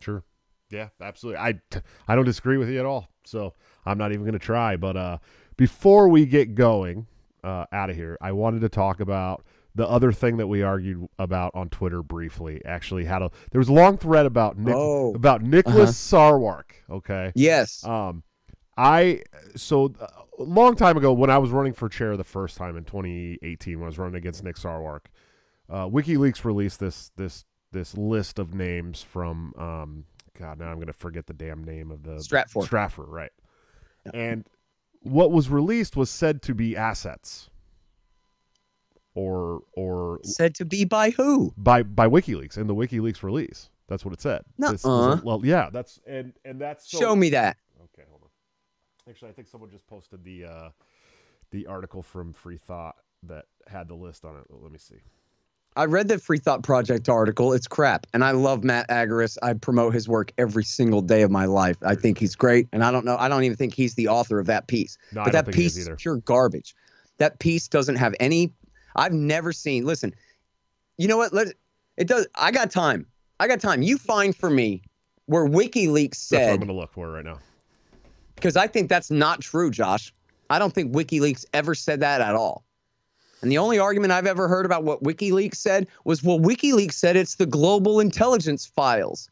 Sure. Yeah, absolutely. I, I don't disagree with you at all. So I'm not even going to try. But uh, before we get going uh, out of here, I wanted to talk about the other thing that we argued about on Twitter briefly. Actually, had a there was a long thread about Nick, Oh. about Nicholas Sarwark. Okay. Yes. Um, I so uh, long time ago when I was running for chair the first time in 2018 when I was running against Nick Sarwark, uh, WikiLeaks released this this this list of names from um, God now I'm gonna forget the damn name of the Stratfor. Stratfor right, and what was released was said to be assets, or or Said to be by who? by by WikiLeaks in the WikiLeaks release. That's what it said. This Nuh-uh. well, yeah, that's and and that's so, Show me that. Okay, hold on. Actually, I think someone just posted the uh, the article from Free Thought that had the list on it. Let me see. I read the Free Thought Project article. It's crap. And I love Matt Agorist. I promote his work every single day of my life. I think he's great. And I don't know, I don't even think he's the author of that piece. No, but that think he is piece is pure garbage. That piece doesn't have any I've never seen. Listen, you know what? Let it does I got time. I got time. You find for me where WikiLeaks That's what I'm going to look for right now. Because I think that's not true, Josh. I don't think WikiLeaks ever said that at all. And the only argument I've ever heard about what WikiLeaks said was, well, WikiLeaks said it's the global intelligence files.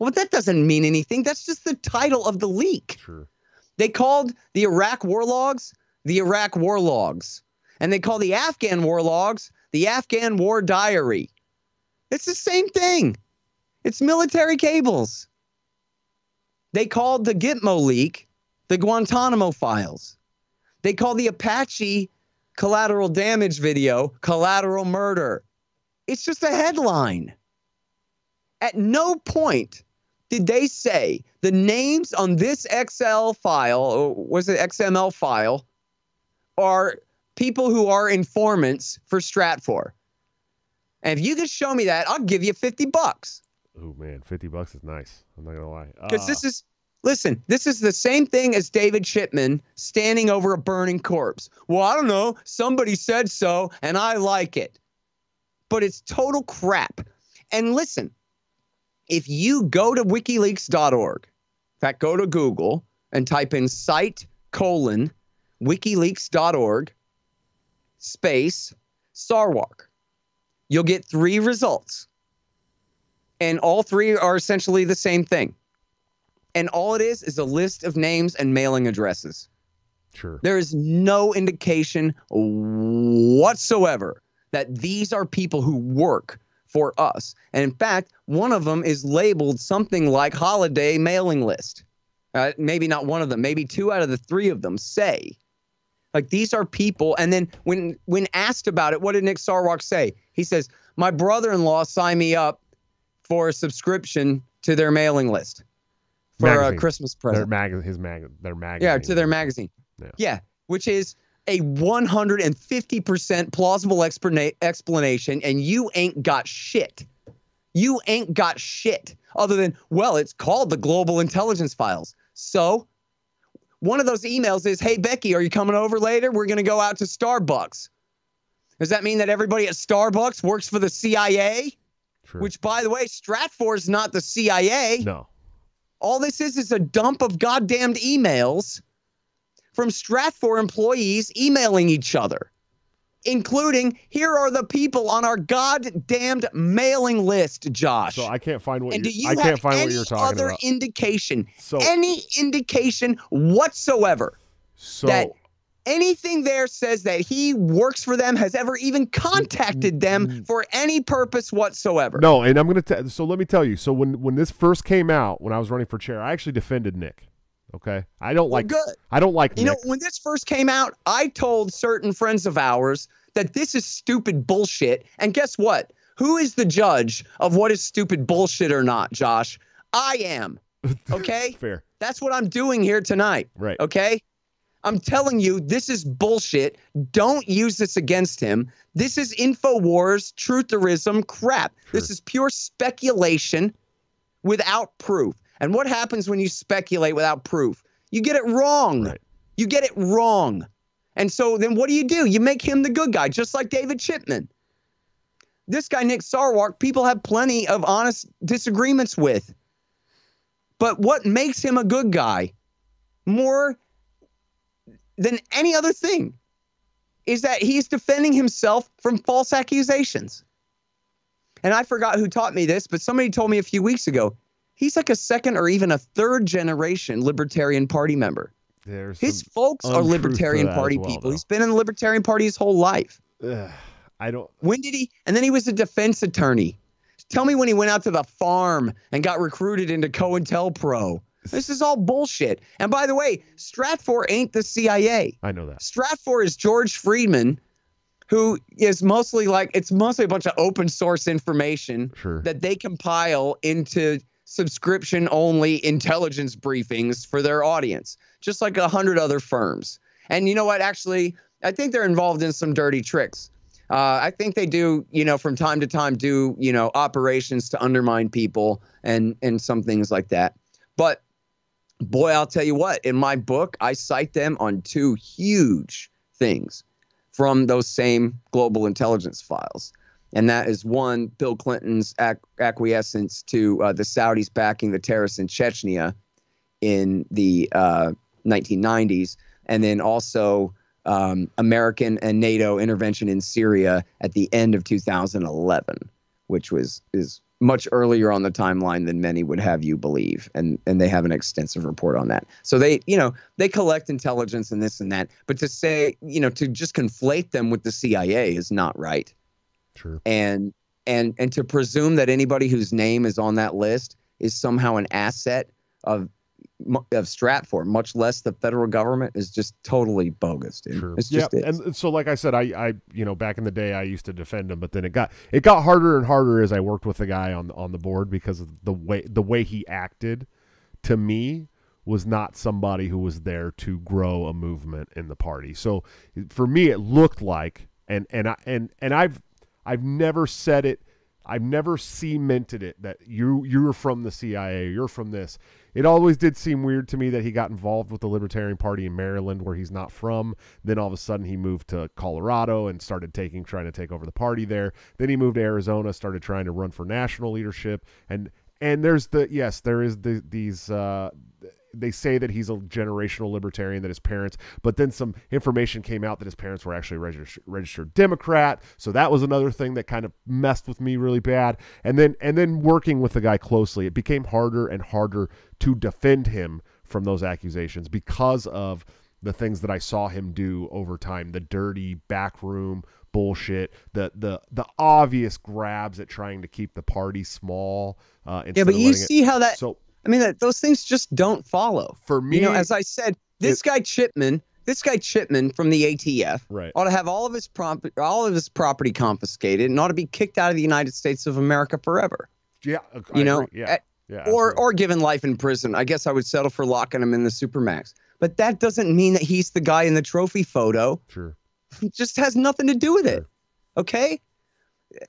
Well, that doesn't mean anything. That's just the title of the leak. Sure. They called the Iraq war logs the Iraq war logs, and they call the Afghan war logs the Afghan war diary. It's the same thing. It's military cables. They called the Gitmo leak the Guantanamo files. They call the Apache collateral damage video collateral murder. It's just a headline. At no point did they say the names on this Excel file, or was it XML file, are people who are informants for Stratfor. And if you can show me that, I'll give you 50 bucks. Oh man, fifty bucks is nice. I'm not gonna lie. Because Uh, this is, listen, this is the same thing as David Chipman standing over a burning corpse. Well, I don't know. Somebody said so, and I like it. But it's total crap. And listen, if you go to wikileaks.org, in fact, go to Google and type in site colon wikileaks.org space Sarwark, you'll get three results and all three are essentially the same thing. And all it is is a list of names and mailing addresses. sure. There is no indication whatsoever that these are people who work for us. And in fact, one of them is labeled something like holiday mailing list. Uh, maybe not one of them, maybe two out of the three of them say. Like these are people. And then when when asked about it, what did Nick Sarwark say? He says, My brother-in-law signed me up for a subscription to their mailing list for Magazine. a Christmas present. Their mag, his mag, their magazine. Yeah, to their magazine. Yeah. Yeah, which is a 150% plausible explana- explanation, and you ain't got shit. You ain't got shit other than, well, it's called the Global Intelligence Files. So, one of those emails is, hey, Becky, are you coming over later? We're going to go out to Starbucks. Does that mean that everybody at Starbucks works for the CIA? Sure. Which, by the way, Stratfor's not the CIA. no. All this is is a dump of goddamned emails from Stratfor employees emailing each other, including here are the people on our goddamned mailing list, Josh. So I can't find what and you I can't have find any what you're talking other about. indication, So any indication whatsoever so that anything there says that he works for them, has ever even contacted them mm-hmm. for any purpose whatsoever? no, and I'm gonna tell. So let me tell you. So when when this first came out, when I was running for chair, I actually defended Nick. Okay, I don't Well, like. good. I don't like You Nick. know, when this first came out, I told certain friends of ours that this is stupid bullshit. And guess what? Who is the judge of what is stupid bullshit or not, Josh? I am. Okay? Fair, That's what I'm doing here tonight. right? Okay? I'm telling you, this is bullshit. Don't use this against him. This is InfoWars, trutherism crap. This is pure speculation without proof. And what happens when you speculate without proof? You get it wrong. Right. You get it wrong. And so then what do you do? You make him the good guy, just like David Chipman. This guy, Nick Sarwark, people have plenty of honest disagreements with. But what makes him a good guy more than any other thing is that he's defending himself from false accusations. And I forgot who taught me this, but somebody told me a few weeks ago he's like a second or even a third generation Libertarian Party member. There's His folks are Libertarian Party well, people. though. He's been in the Libertarian Party his whole life. ugh, I don't. When did he? And then he was a defense attorney. Tell me when he went out to the farm and got recruited into COINTELPRO. This is all bullshit. And by the way, Stratfor ain't the CIA. I know that. Stratfor is George Friedman, who is mostly like it's mostly a bunch of open source information Sure. that they compile into subscription only intelligence briefings for their audience, just like a hundred other firms. And you know what? Actually, I think they're involved in some dirty tricks. Uh, I think they do, you know, from time to time, do you know operations to undermine people and and some things like that. But boy, I'll tell you what. In my book, I cite them on two huge things from those same global intelligence files. And that is one, Bill Clinton's ac- acquiescence to uh, the Saudis backing the terrorists in Chechnya in the uh, 1990s, and then also um, American and NATO intervention in Syria at the end of 2011, which was is much earlier on the timeline than many would have you believe, and and they have an extensive report on that. So they, you know, they collect intelligence and this and that, but to say, you know, to just conflate them with the CIA is not right Sure. and and and to presume that anybody whose name is on that list is somehow an asset of of Stratfor, much less the federal government, is just totally bogus, dude. Sure. It's yeah, just and so like I said, I, I, you know, back in the day, I used to defend him, but then it got it got harder and harder as I worked with the guy on on the board because of the way the way he acted to me was not somebody who was there to grow a movement in the party. So for me, it looked like, and and I and and I've I've never said it. I've never cemented it that you you're from the CIA, you're from this. It always did seem weird to me that he got involved with the Libertarian Party in Maryland, where he's not from. Then all of a sudden he moved to Colorado and started taking trying to take over the party there. Then he moved to Arizona, started trying to run for national leadership, and and there's the yes, there is the these. Uh, they say that he's a generational libertarian that his parents but then some information came out that his parents were actually registered, registered democrat so that was another thing that kind of messed with me really bad and then and then working with the guy closely it became harder and harder to defend him from those accusations because of the things that I saw him do over time the dirty backroom bullshit the the the obvious grabs at trying to keep the party small uh yeah, but you letting it- see how that. so I mean, that those things just don't follow. for me You know, as I said, this guy Chipman, this guy Chipman from the ATF right ought to have all of his prop- all of his property confiscated and ought to be kicked out of the United States of America forever. Yeah, I You know, agree. yeah, at- yeah, or absolutely. or given life in prison. I guess I would settle for locking him in the supermax. But that doesn't mean that he's the guy in the trophy photo. sure. It just has nothing to do with it. Okay?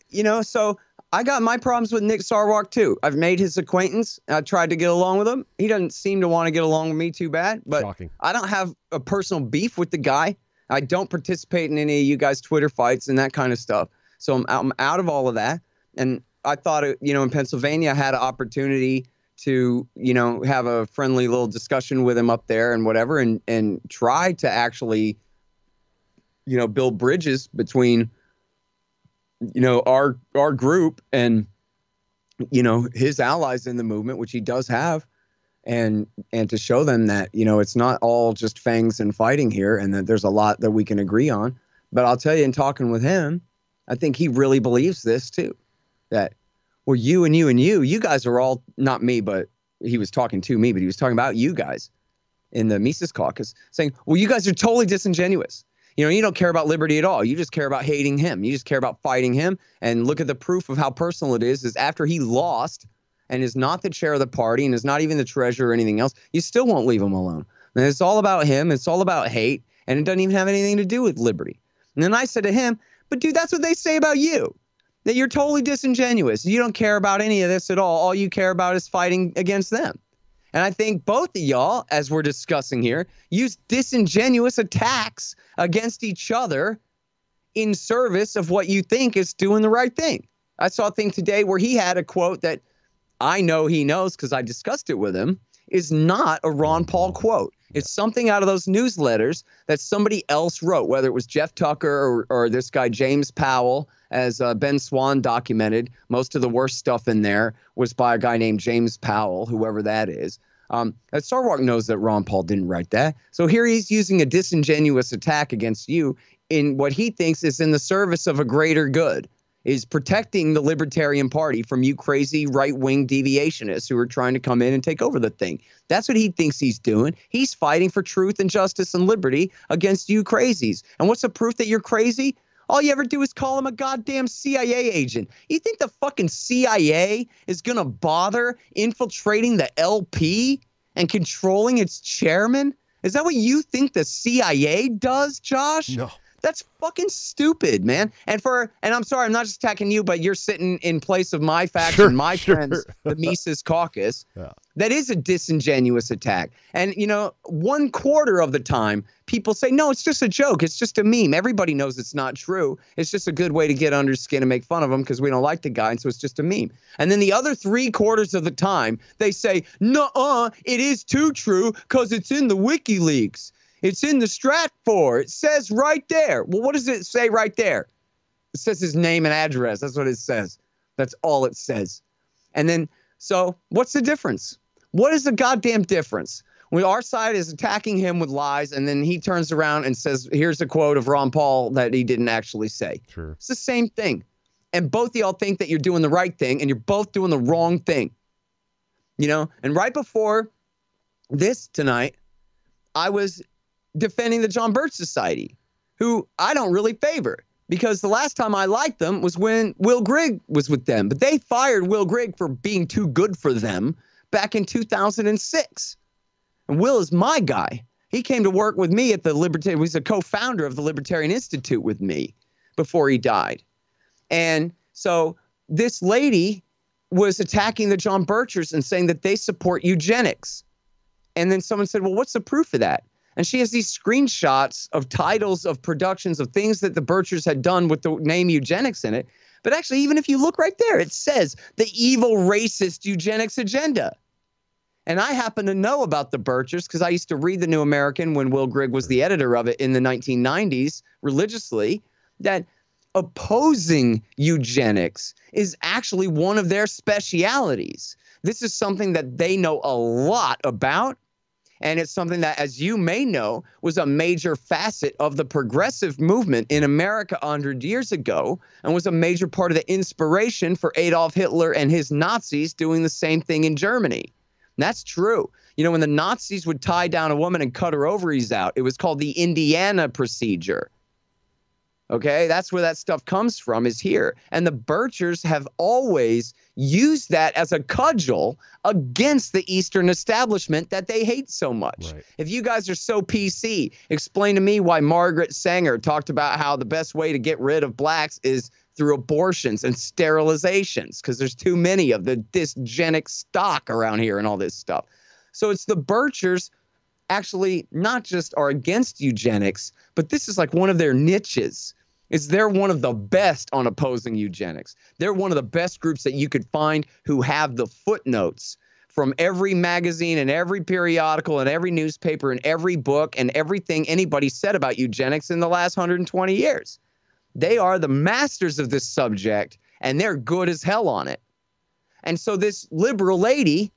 You know, so I got my problems with Nick Sarwark too. I've made his acquaintance. I tried to get along with him. He doesn't seem to want to get along with me too bad, but Shocking. I don't have a personal beef with the guy. I don't participate in any of you guys' Twitter fights and that kind of stuff. So I'm, I'm out of all of that. And I thought, uh, you know, in Pennsylvania, I had an opportunity to, you know, have a friendly little discussion with him up there and whatever, and and try to actually, you know, build bridges between, you know, our our group and, you know, his allies in the movement, which he does have and and to show them that you know it's not all just fangs and fighting here and that there's a lot that we can agree on. But i'll tell you in talking with him i think he really believes this too that well you and you and you you guys are all not me but he was talking to me but he was talking about you guys in the mises caucus saying well you guys are totally disingenuous you know you don't care about liberty at all you just care about hating him you just care about fighting him and look at the proof of how personal it is is after he lost and is not the chair of the party and is not even the treasurer or anything else, you still won't leave him alone. And it's all about him. It's all about hate, and it doesn't even have anything to do with liberty. And then I said to him, "But dude, that's what they say about you. That you're totally disingenuous. You don't care about any of this at all. All you care about is fighting against them." And I think both of y'all, as we're discussing here, use disingenuous attacks against each other in service of what you think is doing the right thing. I saw a thing today where he had a quote that I know he knows because I discussed it with him, is not a Ron Paul quote. It's something out of those newsletters that somebody else wrote, whether it was Jeff Tucker or, or this guy James Powell, as uh, Ben Swann documented. Most of the worst stuff in there was by a guy named James Powell, whoever that is. Um, and Sarwark knows that Ron Paul didn't write that. So here he's using a disingenuous attack against you in what he thinks is in the service of a greater good is protecting the Libertarian Party from you crazy right wing deviationists who are trying to come in and take over the thing. That's what he thinks he's doing. He's fighting for truth and justice and liberty against you crazies. And what's the proof that you're crazy? All you ever do is call him a goddamn CIA agent. You think the fucking CIA is going to bother infiltrating the LP and controlling its chairman? Is that what you think the CIA does, Josh? No. That's fucking stupid, man. And for and I'm sorry, I'm not just attacking you, but you're sitting in place of my faction, Sure, my sure. friends, the Mises Caucus. Yeah. That is a disingenuous attack. And you know, one quarter of the time, people say, "No, it's just a joke. It's just a meme." Everybody knows it's not true. It's just a good way to get under his skin and make fun of him because we don't like the guy, and so it's just a meme. And then the other three quarters of the time, they say, "No, it is too true because it's in the WikiLeaks." It's in the Stratfor. It says right there. Well, what does it say right there? It says his name and address. That's what it says. That's all it says. And then, so what's the difference? What is the goddamn difference? When our side is attacking him with lies, and then he turns around and says, Here's a quote of Ron Paul that he didn't actually say. Sure. It's the same thing. And both of y'all think that you're doing the right thing, and you're both doing the wrong thing. You know, and right before this tonight, I was defending the John Birch Society, who I don't really favor because the last time I liked them was when Will Grigg was with them. But they fired Will Grigg for being too good for them back in 2006. And Will is my guy. He came to work with me at the Libertarian, he was a co founder of the Libertarian Institute with me before he died. And so this lady was attacking the John Birchers and saying that they support eugenics. And then someone said, Well, what's the proof of that? And she has these screenshots of titles of productions of things that the Birchers had done with the name eugenics in it. But actually, even if you look right there, it says the evil racist eugenics agenda. And I happen to know about the Birchers because I used to read the New American when Will Grigg was the editor of it in the 1990s religiously. That opposing eugenics is actually one of their specialities. This is something that they know a lot about. And it's something that, as you may know, was a major facet of the progressive movement in America 100 years ago and was a major part of the inspiration for Adolf Hitler and his Nazis doing the same thing in Germany. And that's true. You know, when the Nazis would tie down a woman and cut her ovaries out, it was called the Indiana procedure. Okay, that's where that stuff comes from, is here. And the Birchers have always used that as a cudgel against the Eastern establishment that they hate so much. Right. If you guys are so PC, explain to me why Margaret Sanger talked about how the best way to get rid of blacks is through abortions and sterilizations, because there's too many of the dysgenic stock around here and all this stuff. So it's the Birchers actually not just are against eugenics, but this is like one of their niches. Is they're one of the best on opposing eugenics. They're one of the best groups that you could find who have the footnotes from every magazine and every periodical and every newspaper and every book and everything anybody said about eugenics in the last 120 years. They are the masters of this subject and they're good as hell on it. And so this liberal lady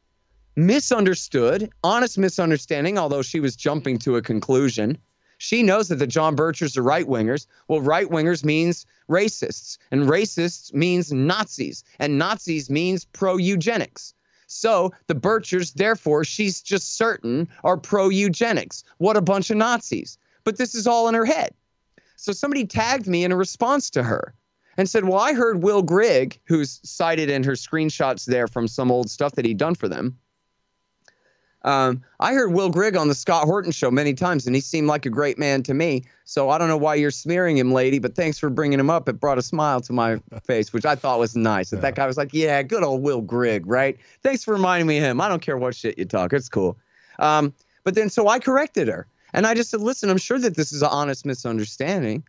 misunderstood, honest misunderstanding, although she was jumping to a conclusion. She knows that the John Birchers are right wingers. Well, right wingers means racists, and racists means Nazis, and Nazis means pro eugenics. So the Birchers, therefore, she's just certain, are pro eugenics. What a bunch of Nazis. But this is all in her head. So somebody tagged me in a response to her and said, Well, I heard Will Grigg, who's cited in her screenshots there from some old stuff that he'd done for them. Um, I heard Will Grigg on the Scott Horton show many times, and he seemed like a great man to me. So I don't know why you're smearing him, lady, but thanks for bringing him up. It brought a smile to my face, which I thought was nice. That Yeah. that guy was like, "Yeah, good old Will Grigg, right? Thanks for reminding me of him. I don't care what shit you talk. It's cool." Um, but then so I corrected her, and I just said, "Listen, I'm sure that this is an honest misunderstanding."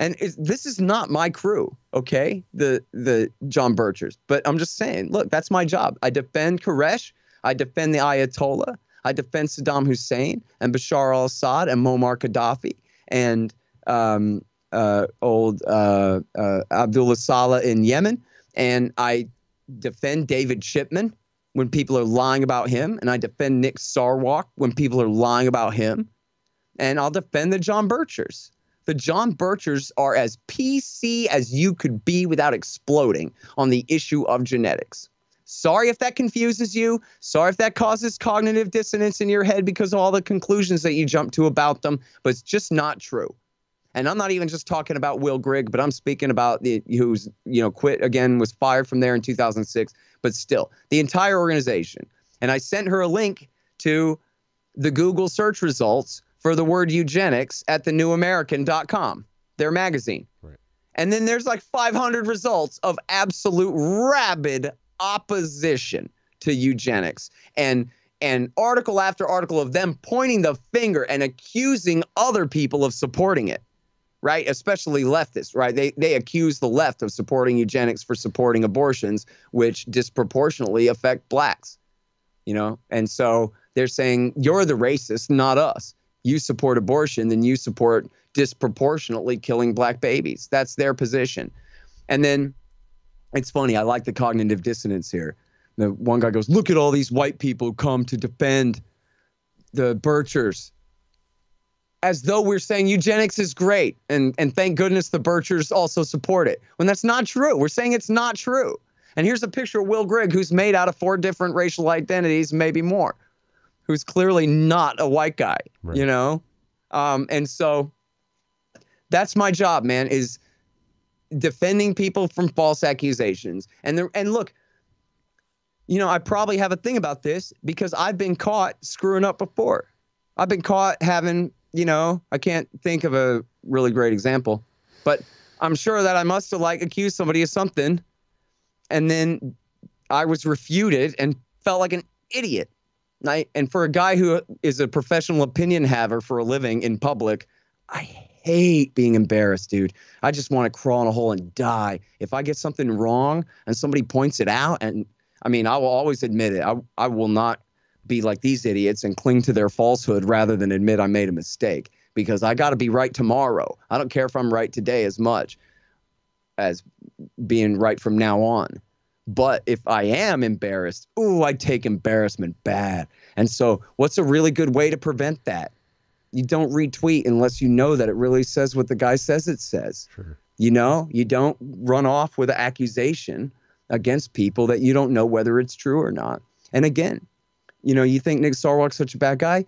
And this is not my crew, okay? The the John Birchers. But I'm just saying, look, that's my job. I defend Koresh. I defend the Ayatollah. I defend Saddam Hussein and Bashar al-Assad and Muammar Gaddafi and um, uh, old uh, uh, Abdullah Saleh in Yemen. And I defend David Chipman when people are lying about him. And I defend Nick Sarwark when people are lying about him. And I'll defend the John Birchers. The John Birchers are as PC as you could be without exploding on the issue of genetics. Sorry if that confuses you. Sorry if that causes cognitive dissonance in your head because of all the conclusions that you jump to about them, but it's just not true. And I'm not even just talking about Will Grigg, but I'm speaking about the who's you know quit again, was fired from there in 2006, but still the entire organization. And I sent her a link to the Google search results for the word eugenics at thenewamerican.com, their magazine. Right. And then there's like 500 results of absolute rabid opposition to eugenics. And and article after article of them pointing the finger and accusing other people of supporting it right? Especially leftists right? They they accuse the left of supporting eugenics for supporting abortions which disproportionately affect blacks you know? And so they're saying you're the racist not us. You support abortion then you support disproportionately killing black babies. That's their position. And then it's funny. I like the cognitive dissonance here. The one guy goes, "Look at all these white people who come to defend the Birchers." As though we're saying eugenics is great and and thank goodness the Birchers also support it. When that's not true. We're saying it's not true. And here's a picture of Will Grigg who's made out of four different racial identities, maybe more. Who's clearly not a white guy, Right. you know? Um, and so that's my job, man, is defending people from false accusations. And the, and look, you know, I probably have a thing about this because I've been caught screwing up before. I've been caught having, you know, I can't think of a really great example, but I'm sure that I must have like accused somebody of something and then I was refuted and felt like an idiot. And, I, and for a guy who is a professional opinion haver for a living in public, I hate being embarrassed, dude. I just want to crawl in a hole and die. If I get something wrong and somebody points it out, and I mean, I will always admit it. I, I will not be like these idiots and cling to their falsehood rather than admit I made a mistake because I got to be right tomorrow. I don't care if I'm right today as much as being right from now on. But if I am embarrassed, ooh, I take embarrassment bad. And so, what's a really good way to prevent that? You don't retweet unless you know that it really says what the guy says it says. Sure. You know, you don't run off with an accusation against people that you don't know whether it's true or not. And again, you know, you think Nick Sarwark's such a bad guy.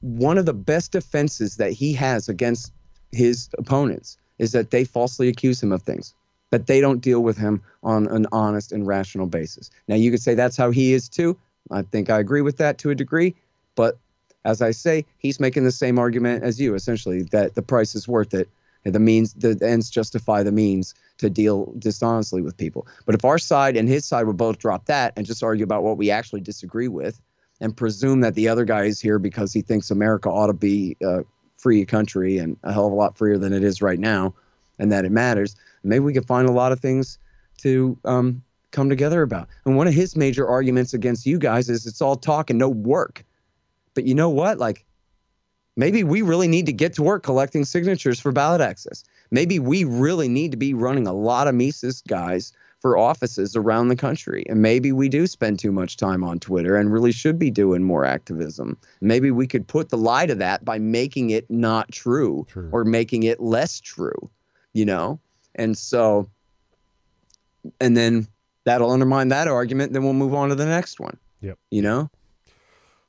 One of the best defenses that he has against his opponents is that they falsely accuse him of things, that they don't deal with him on an honest and rational basis. Now, you could say that's how he is too. I think I agree with that to a degree. But as I say, he's making the same argument as you, essentially, that the price is worth it. The means, the ends justify the means to deal dishonestly with people. But if our side and his side would both drop that and just argue about what we actually disagree with, and presume that the other guy is here because he thinks America ought to be a free country and a hell of a lot freer than it is right now, and that it matters, maybe we could find a lot of things to um, come together about. And one of his major arguments against you guys is it's all talk and no work. But you know what? Like, maybe we really need to get to work collecting signatures for ballot access. Maybe we really need to be running a lot of Mises guys for offices around the country. And maybe we do spend too much time on Twitter and really should be doing more activism. Maybe we could put the lie to that by making it not true, True. or making it less true, you know? And so, and then that'll undermine that argument. Then we'll move on to the next one. Yep. You know?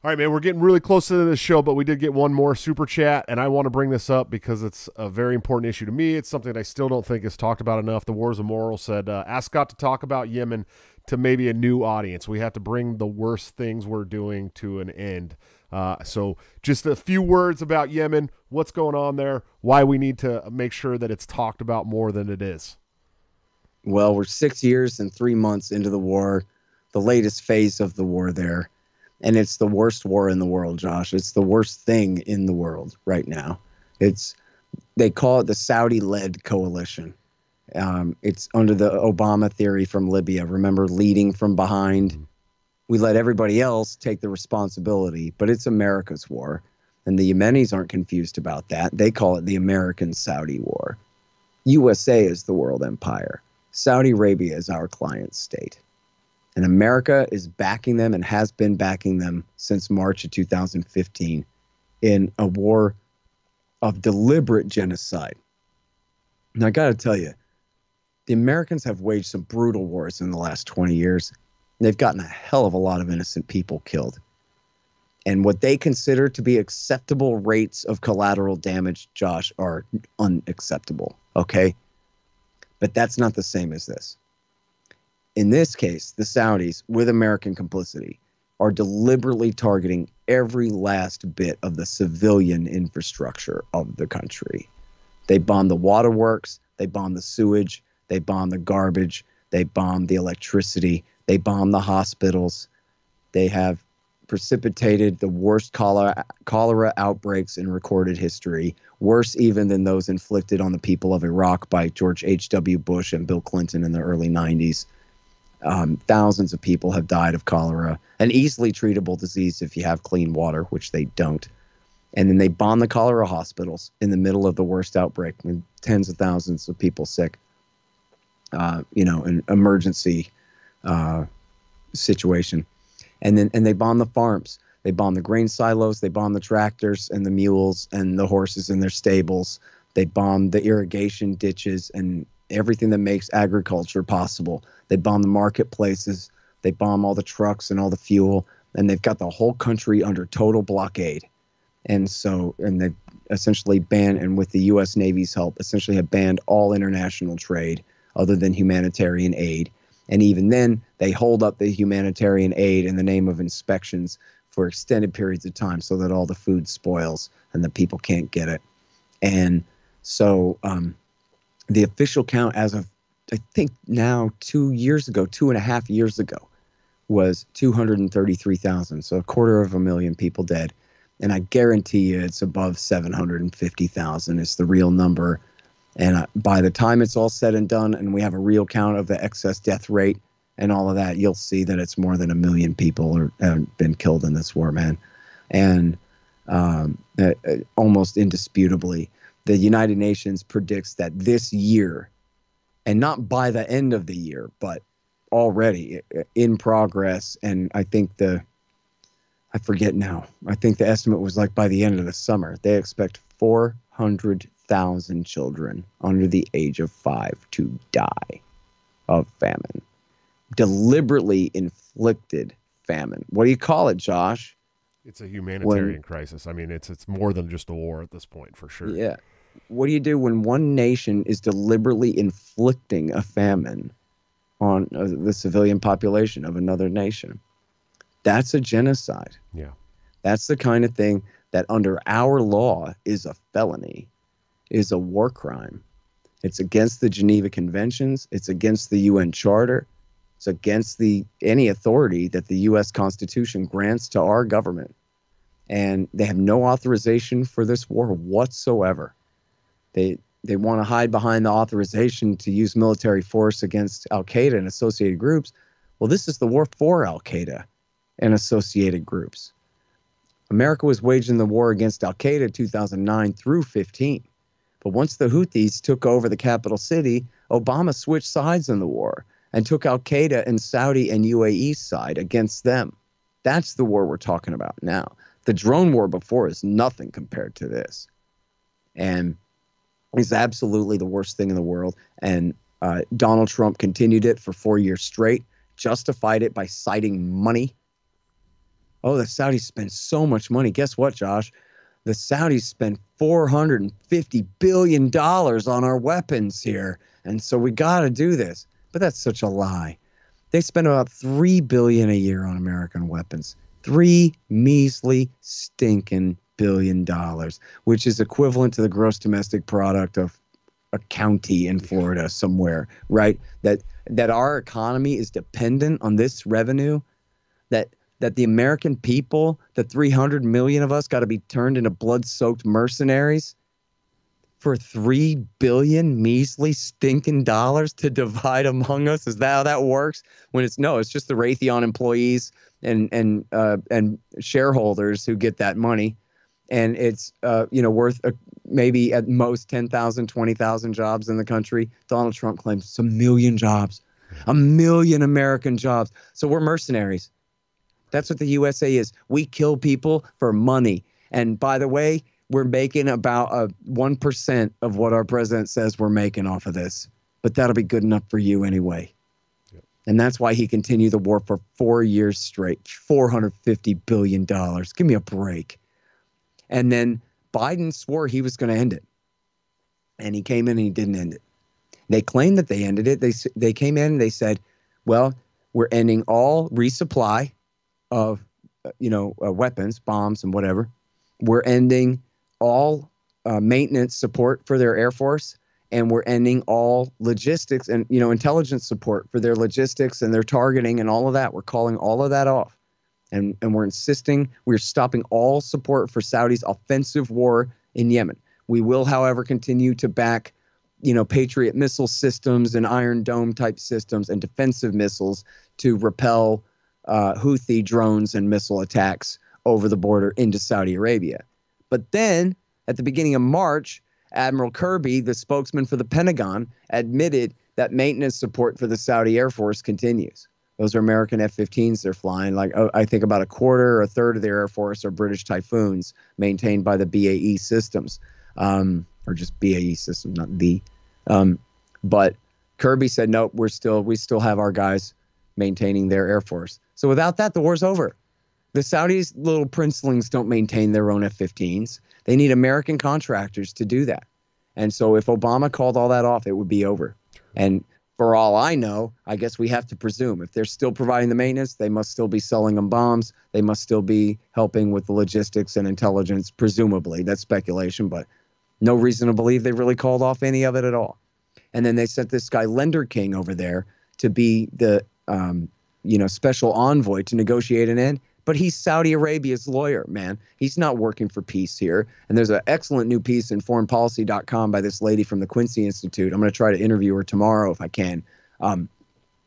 All right, man, we're getting really close to the show, but we did get one more super chat, and I want to bring this up because it's a very important issue to me. It's something I still don't think is talked about enough. The Wars of Moral said, uh, ask Scott to talk about Yemen to maybe a new audience. We have to bring the worst things we're doing to an end. Uh, so, just a few words about Yemen, what's going on there, why we need to make sure that it's talked about more than it is. Well, we're six years and three months into the war, the latest phase of the war there. And it's the worst war in the world, Josh. It's the worst thing in the world right now. It's they call it the Saudi-led coalition. Um, it's under the Obama theory from Libya. Remember, leading from behind. We let everybody else take the responsibility, but it's America's war, and the Yemenis aren't confused about that. They call it the American-Saudi war. USA is the world empire. Saudi Arabia is our client state. And America is backing them and has been backing them since March of 2015 in a war of deliberate genocide. Now, I got to tell you, the Americans have waged some brutal wars in the last 20 years. They've gotten a hell of a lot of innocent people killed. And what they consider to be acceptable rates of collateral damage, Josh, are unacceptable. Okay? But that's not the same as this. In this case, the Saudis, with American complicity, are deliberately targeting every last bit of the civilian infrastructure of the country. They bomb the waterworks, they bomb the sewage, they bomb the garbage, they bomb the electricity, they bomb the hospitals. They have precipitated the worst cholera, cholera outbreaks in recorded history, worse even than those inflicted on the people of Iraq by George H.W. Bush and Bill Clinton in the early 90s. Um, thousands of people have died of cholera, an easily treatable disease if you have clean water, which they don't. And then they bomb the cholera hospitals in the middle of the worst outbreak with tens of thousands of people sick. Uh, you know, an emergency uh, situation. And then and they bomb the farms. They bomb the grain silos. They bomb the tractors and the mules and the horses in their stables. They bomb the irrigation ditches and everything that makes agriculture possible. They bomb the marketplaces. They bomb all the trucks and all the fuel. And they've got the whole country under total blockade. And so, and they essentially banned, and with the U.S. Navy's help, essentially have banned all international trade other than humanitarian aid. And even then, they hold up the humanitarian aid in the name of inspections for extended periods of time so that all the food spoils and the people can't get it. And so, um, the official count as of I think now two years ago, two and a half years ago, was 233,000. So a quarter of a million people dead. And I guarantee you it's above 750,000 is the real number. And uh, by the time it's all said and done and we have a real count of the excess death rate and all of that, you'll see that it's more than a million people are, have been killed in this war, man. And um, uh, uh, almost indisputably, the United Nations predicts that this year, and not by the end of the year, but already in progress. And I think the, I forget now, I think the estimate was like by the end of the summer, they expect 400,000 children under the age of five to die of famine. Deliberately inflicted famine. What do you call it, Josh? It's a humanitarian crisis. I mean, it's it's more than just a war at this point, for sure. Yeah. What do you do when one nation is deliberately inflicting a famine on uh, the civilian population of another nation? That's a genocide. Yeah. That's the kind of thing that under our law is a felony, is a war crime. It's against the Geneva Conventions, it's against the UN Charter, it's against the any authority that the US Constitution grants to our government. And they have no authorization for this war whatsoever. They they want to hide behind the authorization to use military force against Al Qaeda and associated groups. Well, this is the war for Al Qaeda and associated groups. America was waging the war against Al Qaeda 2009 through 15. But once the Houthis took over the capital city, Obama switched sides in the war and took Al Qaeda and Saudi and UAE side against them. That's the war we're talking about now. The drone war before is nothing compared to this. And it's absolutely the worst thing in the world. And uh, Donald Trump continued it for four years straight, justified it by citing money Oh, the Saudis spend so much money. Guess what, Josh? The Saudis spend $450 billion on our weapons here. And so we got to do this. But that's such a lie. They spend about 3 billion a year on American weapons. Three measly, stinking billion dollars, which is equivalent to the gross domestic product of a county in Florida somewhere, right? That that our economy is dependent on this revenue that that the American people, the 300 million of us, got to be turned into blood soaked mercenaries for 3 billion measly stinking dollars to divide among us? Is that how that works? When it's no, it's just the Raytheon employees and, and, uh, and shareholders who get that money. And it's, uh, you know, worth uh, maybe at most 10,000, 20,000 jobs in the country. Donald Trump claims it's a million jobs, a million American jobs. So we're mercenaries. That's what the USA is. We kill people for money. And by the way, we're making about a 1% of what our president says we're making off of this. But that'll be good enough for you anyway. Yep. And that's why he continued the war for four years straight $450 billion. Give me a break. And then Biden swore he was going to end it. And he came in and he didn't end it. They claimed that they ended it. They, they came in and they said, well, we're ending all resupply of you know uh, weapons, bombs, and whatever. We're ending all uh, maintenance support for their air force, and we're ending all logistics and you know intelligence support for their logistics and their targeting and all of that. We're calling all of that off, and and we're insisting we're stopping all support for Saudi's offensive war in Yemen. We will, however, continue to back you know, Patriot missile systems and Iron Dome type systems and defensive missiles to repel uh, Houthi drones and missile attacks over the border into Saudi Arabia. But then at the beginning of March, Admiral Kirby, the spokesman for the Pentagon, admitted that maintenance support for the Saudi Air Force continues. Those are American F 15s they're flying. Like, oh, I think about a quarter or a third of their Air Force are British Typhoons maintained by the BAE systems, um, or just BAE systems, not the. Um, but Kirby said, nope, we're still, we still have our guys maintaining their Air Force. So without that, the war's over. The Saudis, little princelings, don't maintain their own F 15s. They need American contractors to do that. And so if Obama called all that off, it would be over. And for all I know, I guess we have to presume if they're still providing the maintenance, they must still be selling them bombs. They must still be helping with the logistics and intelligence, presumably. That's speculation, but no reason to believe they really called off any of it at all. And then they sent this guy, Lenderking, over there to be the um, you know, special envoy to negotiate an end. But he's Saudi Arabia's lawyer, man. He's not working for peace here. And there's an excellent new piece in foreignpolicy.com by this lady from the Quincy Institute. I'm going to try to interview her tomorrow if I can. Um,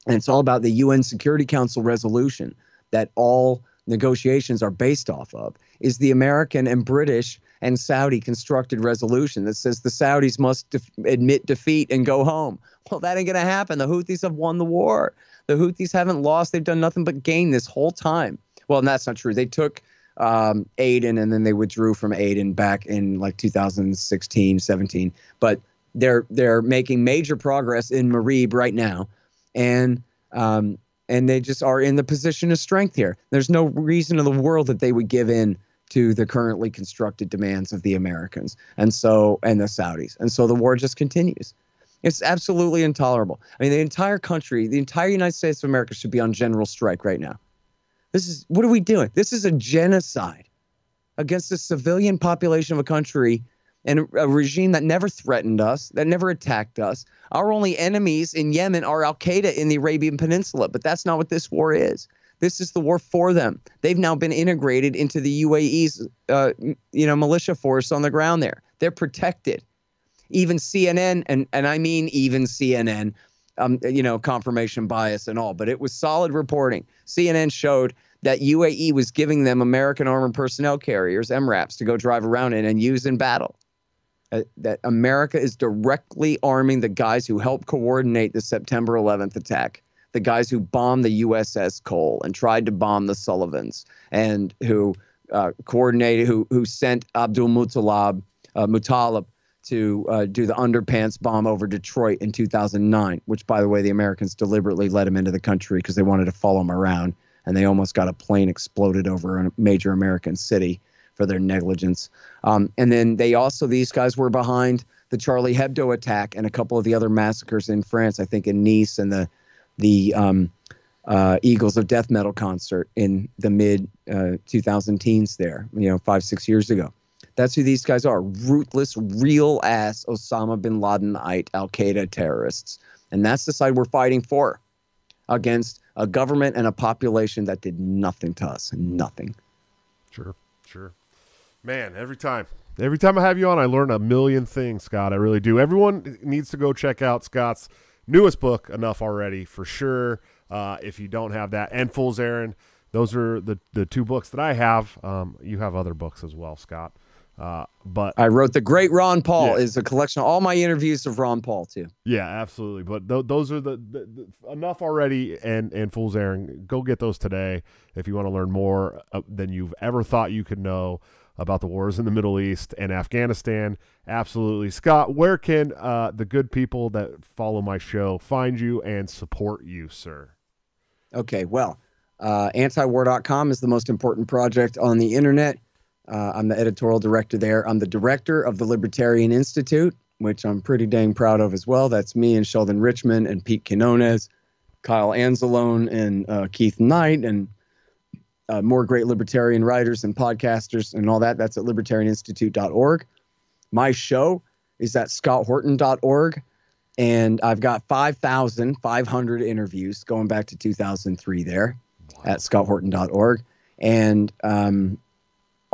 and it's all about the UN Security Council resolution that all negotiations are based off of is the American and British and Saudi constructed resolution that says the Saudis must def- admit defeat and go home. Well, that ain't going to happen. The Houthis have won the war. The Houthis haven't lost. They've done nothing but gain this whole time. Well, and that's not true. They took um, Aden and then they withdrew from Aden back in like 2016, 17. But they're they're making major progress in Marib right now, and um, and they just are in the position of strength here. There's no reason in the world that they would give in to the currently constructed demands of the Americans and so and the Saudis. And so the war just continues. It's absolutely intolerable. I mean, the entire country, the entire United States of America should be on general strike right now. This is what are we doing? This is a genocide against the civilian population of a country and a regime that never threatened us, that never attacked us. Our only enemies in Yemen are Al Qaeda in the Arabian Peninsula, but that's not what this war is. This is the war for them. They've now been integrated into the UAE's, uh, you know, militia force on the ground there. They're protected. Even CNN, and and I mean even CNN, um, you know, confirmation bias and all, but it was solid reporting. CNN showed that UAE was giving them American armored personnel carriers, MRAPs, to go drive around in and use in battle. Uh, that America is directly arming the guys who helped coordinate the September 11th attack, the guys who bombed the USS Cole and tried to bomb the Sullivans, and who uh, coordinated, who who sent Abdul Muttalib, uh, Muttalib to uh, do the underpants bomb over Detroit in 2009, which, by the way, the Americans deliberately let him into the country because they wanted to follow him around, and they almost got a plane exploded over a major American city for their negligence. Um, and then they also, these guys were behind the Charlie Hebdo attack and a couple of the other massacres in France, I think in Nice and the, the um, uh, Eagles of Death Metal concert in the mid uh, 2000 teens there, you know, five, six years ago. That's who these guys are ruthless, real ass Osama bin Ladenite Al Qaeda terrorists. And that's the side we're fighting for against a government and a population that did nothing to us. Nothing. Sure, sure. Man, every time. Every time I have you on, I learn a million things, Scott. I really do. Everyone needs to go check out Scott's newest book, Enough Already, for sure. Uh, if you don't have that, and Fool's Errand, those are the, the two books that I have. Um, you have other books as well, Scott. Uh, but I wrote the Great Ron Paul Yeah. is a collection of all my interviews of Ron Paul too. Yeah, absolutely. But th- those are the, the, the enough already. And and Fool's Errand, go get those today if you want to learn more uh, than you've ever thought you could know about the wars in the Middle East and Afghanistan. Absolutely, Scott. Where can uh, the good people that follow my show find you and support you, sir? Okay, well, uh, antiwar.com is the most important project on the internet. Uh, I'm the editorial director there. I'm the director of the Libertarian Institute, which I'm pretty dang proud of as well. That's me and Sheldon Richman and Pete Quinones, Kyle Anzalone and uh, Keith Knight, and uh, more great libertarian writers and podcasters and all that. That's at libertarianinstitute.org. My show is at scotthorton.org. And I've got 5,500 interviews going back to 2003 there at scotthorton.org. And um,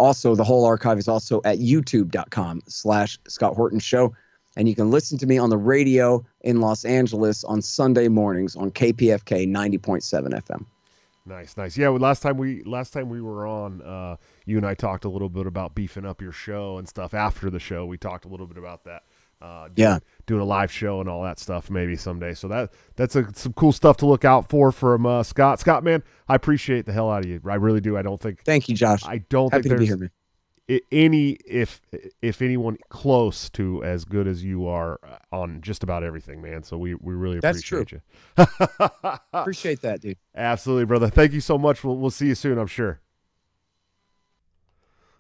also, the whole archive is also at youtube.com slash Scott Horton Show. And you can listen to me on the radio in Los Angeles on Sunday mornings on KPFK 90.7 FM. Nice, nice. Yeah, well, last time we last time we were on, uh, you and I talked a little bit about beefing up your show and stuff. After the show, we talked a little bit about that. Uh, doing, Yeah. doing a live show and all that stuff maybe someday. So that that's a, some cool stuff to look out for from uh, Scott. Scott, man, I appreciate the hell out of you. I really do. I don't think Thank you, Josh. I don't Happy think there's here, any if if anyone close to as good as you are uh, on just about everything, man. So we we really That's true. appreciate you. Appreciate that, dude. Absolutely, brother. Thank you so much. We'll, we'll see you soon, I'm sure.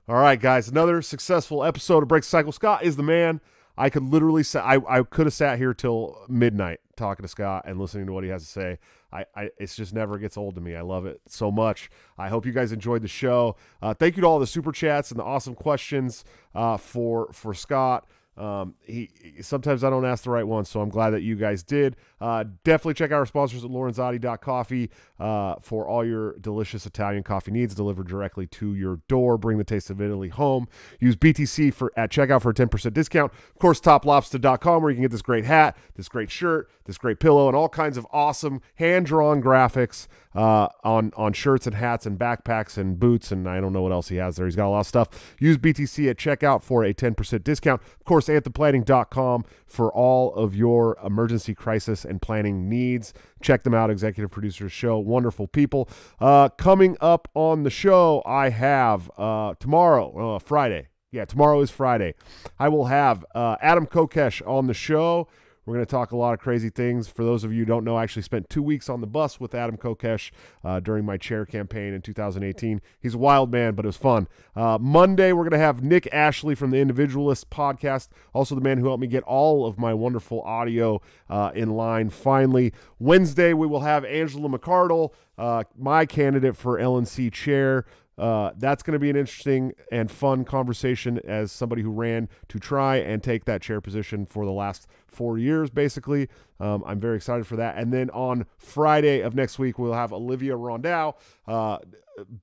All right, guys. Another successful episode of Break the Cycle. Scott is the man. I could literally say I, I could have sat here till midnight talking to Scott and listening to what he has to say. I, I it's just never gets old to me. I love it so much. I hope you guys enjoyed the show. Uh, thank you to all the super chats and the awesome questions uh, for for Scott. Um, he sometimes I don't ask the right ones, so I'm glad that you guys did. Uh, definitely check out our sponsors at Lorenzoti.coffee uh, for all your delicious Italian coffee needs delivered directly to your door. Bring the taste of Italy home. Use BTC for at checkout for a 10% discount. Of course, toplobsta.com where you can get this great hat, this great shirt, this great pillow, and all kinds of awesome hand drawn graphics uh, on on shirts and hats and backpacks and boots and I don't know what else he has there. He's got a lot of stuff. Use BTC at checkout for a 10% discount. Of course, antheplanning.com for all of your emergency crisis and planning needs. Check them out. Executive producers show, wonderful people. Uh, coming up on the show, I have uh, tomorrow, uh, Friday. Yeah, tomorrow is Friday. I will have uh, Adam Kokesh on the show. We're going to talk a lot of crazy things. For those of you who don't know, I actually spent two weeks on the bus with Adam Kokesh uh, during my chair campaign in 2018. He's a wild man, but it was fun. Uh, Monday, we're going to have Nick Ashley from the Individualist podcast, also the man who helped me get all of my wonderful audio uh, in line finally. Wednesday, we will have Angela McArdle, uh, my candidate for LNC chair. Uh, that's going to be an interesting and fun conversation as somebody who ran to try and take that chair position for the last four years, basically. Um, I'm very excited for that. And then on Friday of next week, we'll have Olivia Rondeau, uh,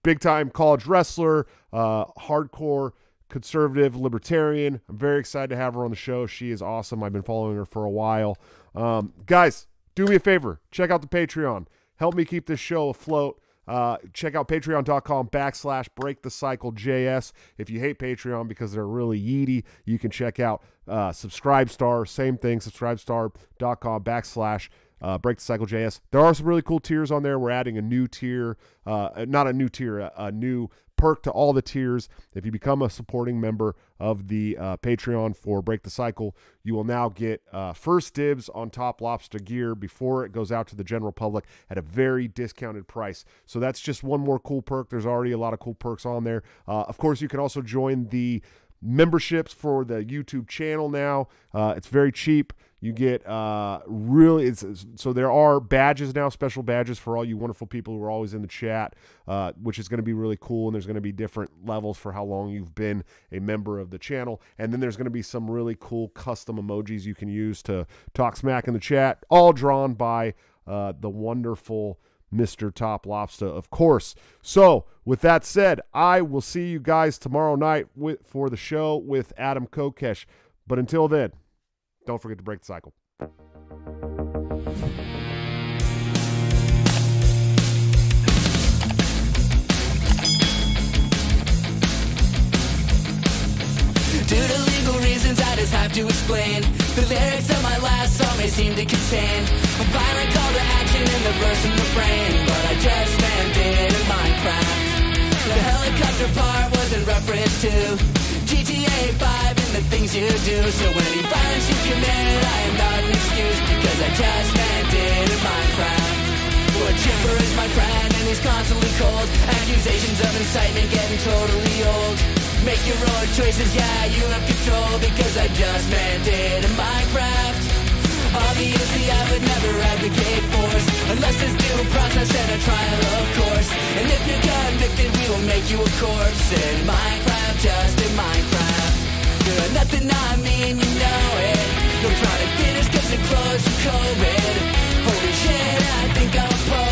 big time college wrestler, uh, hardcore conservative libertarian. I'm very excited to have her on the show. She is awesome. I've been following her for a while. Um, guys, do me a favor check out the Patreon. Help me keep this show afloat. Uh, check out patreon.com backslash break the cycle JS. If you hate Patreon because they're really yeedy, you can check out uh, Subscribestar. Same thing, subscribestar.com backslash uh, break the cycle JS. There are some really cool tiers on there. We're adding a new tier, uh, not a new tier, a, a new perk to all the tiers. If you become a supporting member of the uh, Patreon for Break the Cycle, you will now get uh, first dibs on Top Lobster gear before it goes out to the general public at a very discounted price. So that's just one more cool perk. There's already a lot of cool perks on there. Uh, of course, you can also join the memberships for the YouTube channel now. Uh, it's very cheap. You get uh, really it's, so there are badges now, special badges for all you wonderful people who are always in the chat, uh, which is going to be really cool. And there's going to be different levels for how long you've been a member of the channel. And then there's going to be some really cool custom emojis you can use to talk smack in the chat, all drawn by uh, the wonderful Mr. Top Lobster, of course. So, with that said, I will see you guys tomorrow night with, for the show with Adam Kokesh. But until then, don't forget to break the cycle. Due to legal reasons, I just have to explain. The lyrics of my last song may seem to contain a violent call to action in the verse and refrain, but I just it in Minecraft. The helicopter part was in reference to GTA 5 and the things you do. So any violence you commit, I am not an excuse because I just it in Minecraft. Well, Chipper is my friend and he's constantly cold. Accusations of incitement getting totally old. Make your own choices, yeah, you have control because I just it in Minecraft. Obviously, I would never advocate force unless there's due process and a trial, of course. And if you're convicted, we will make you a corpse in Minecraft, just in Minecraft. You're nothing I mean, you know it. Try to finish cause you're close to COVID. Holy shit, I think I'm pro.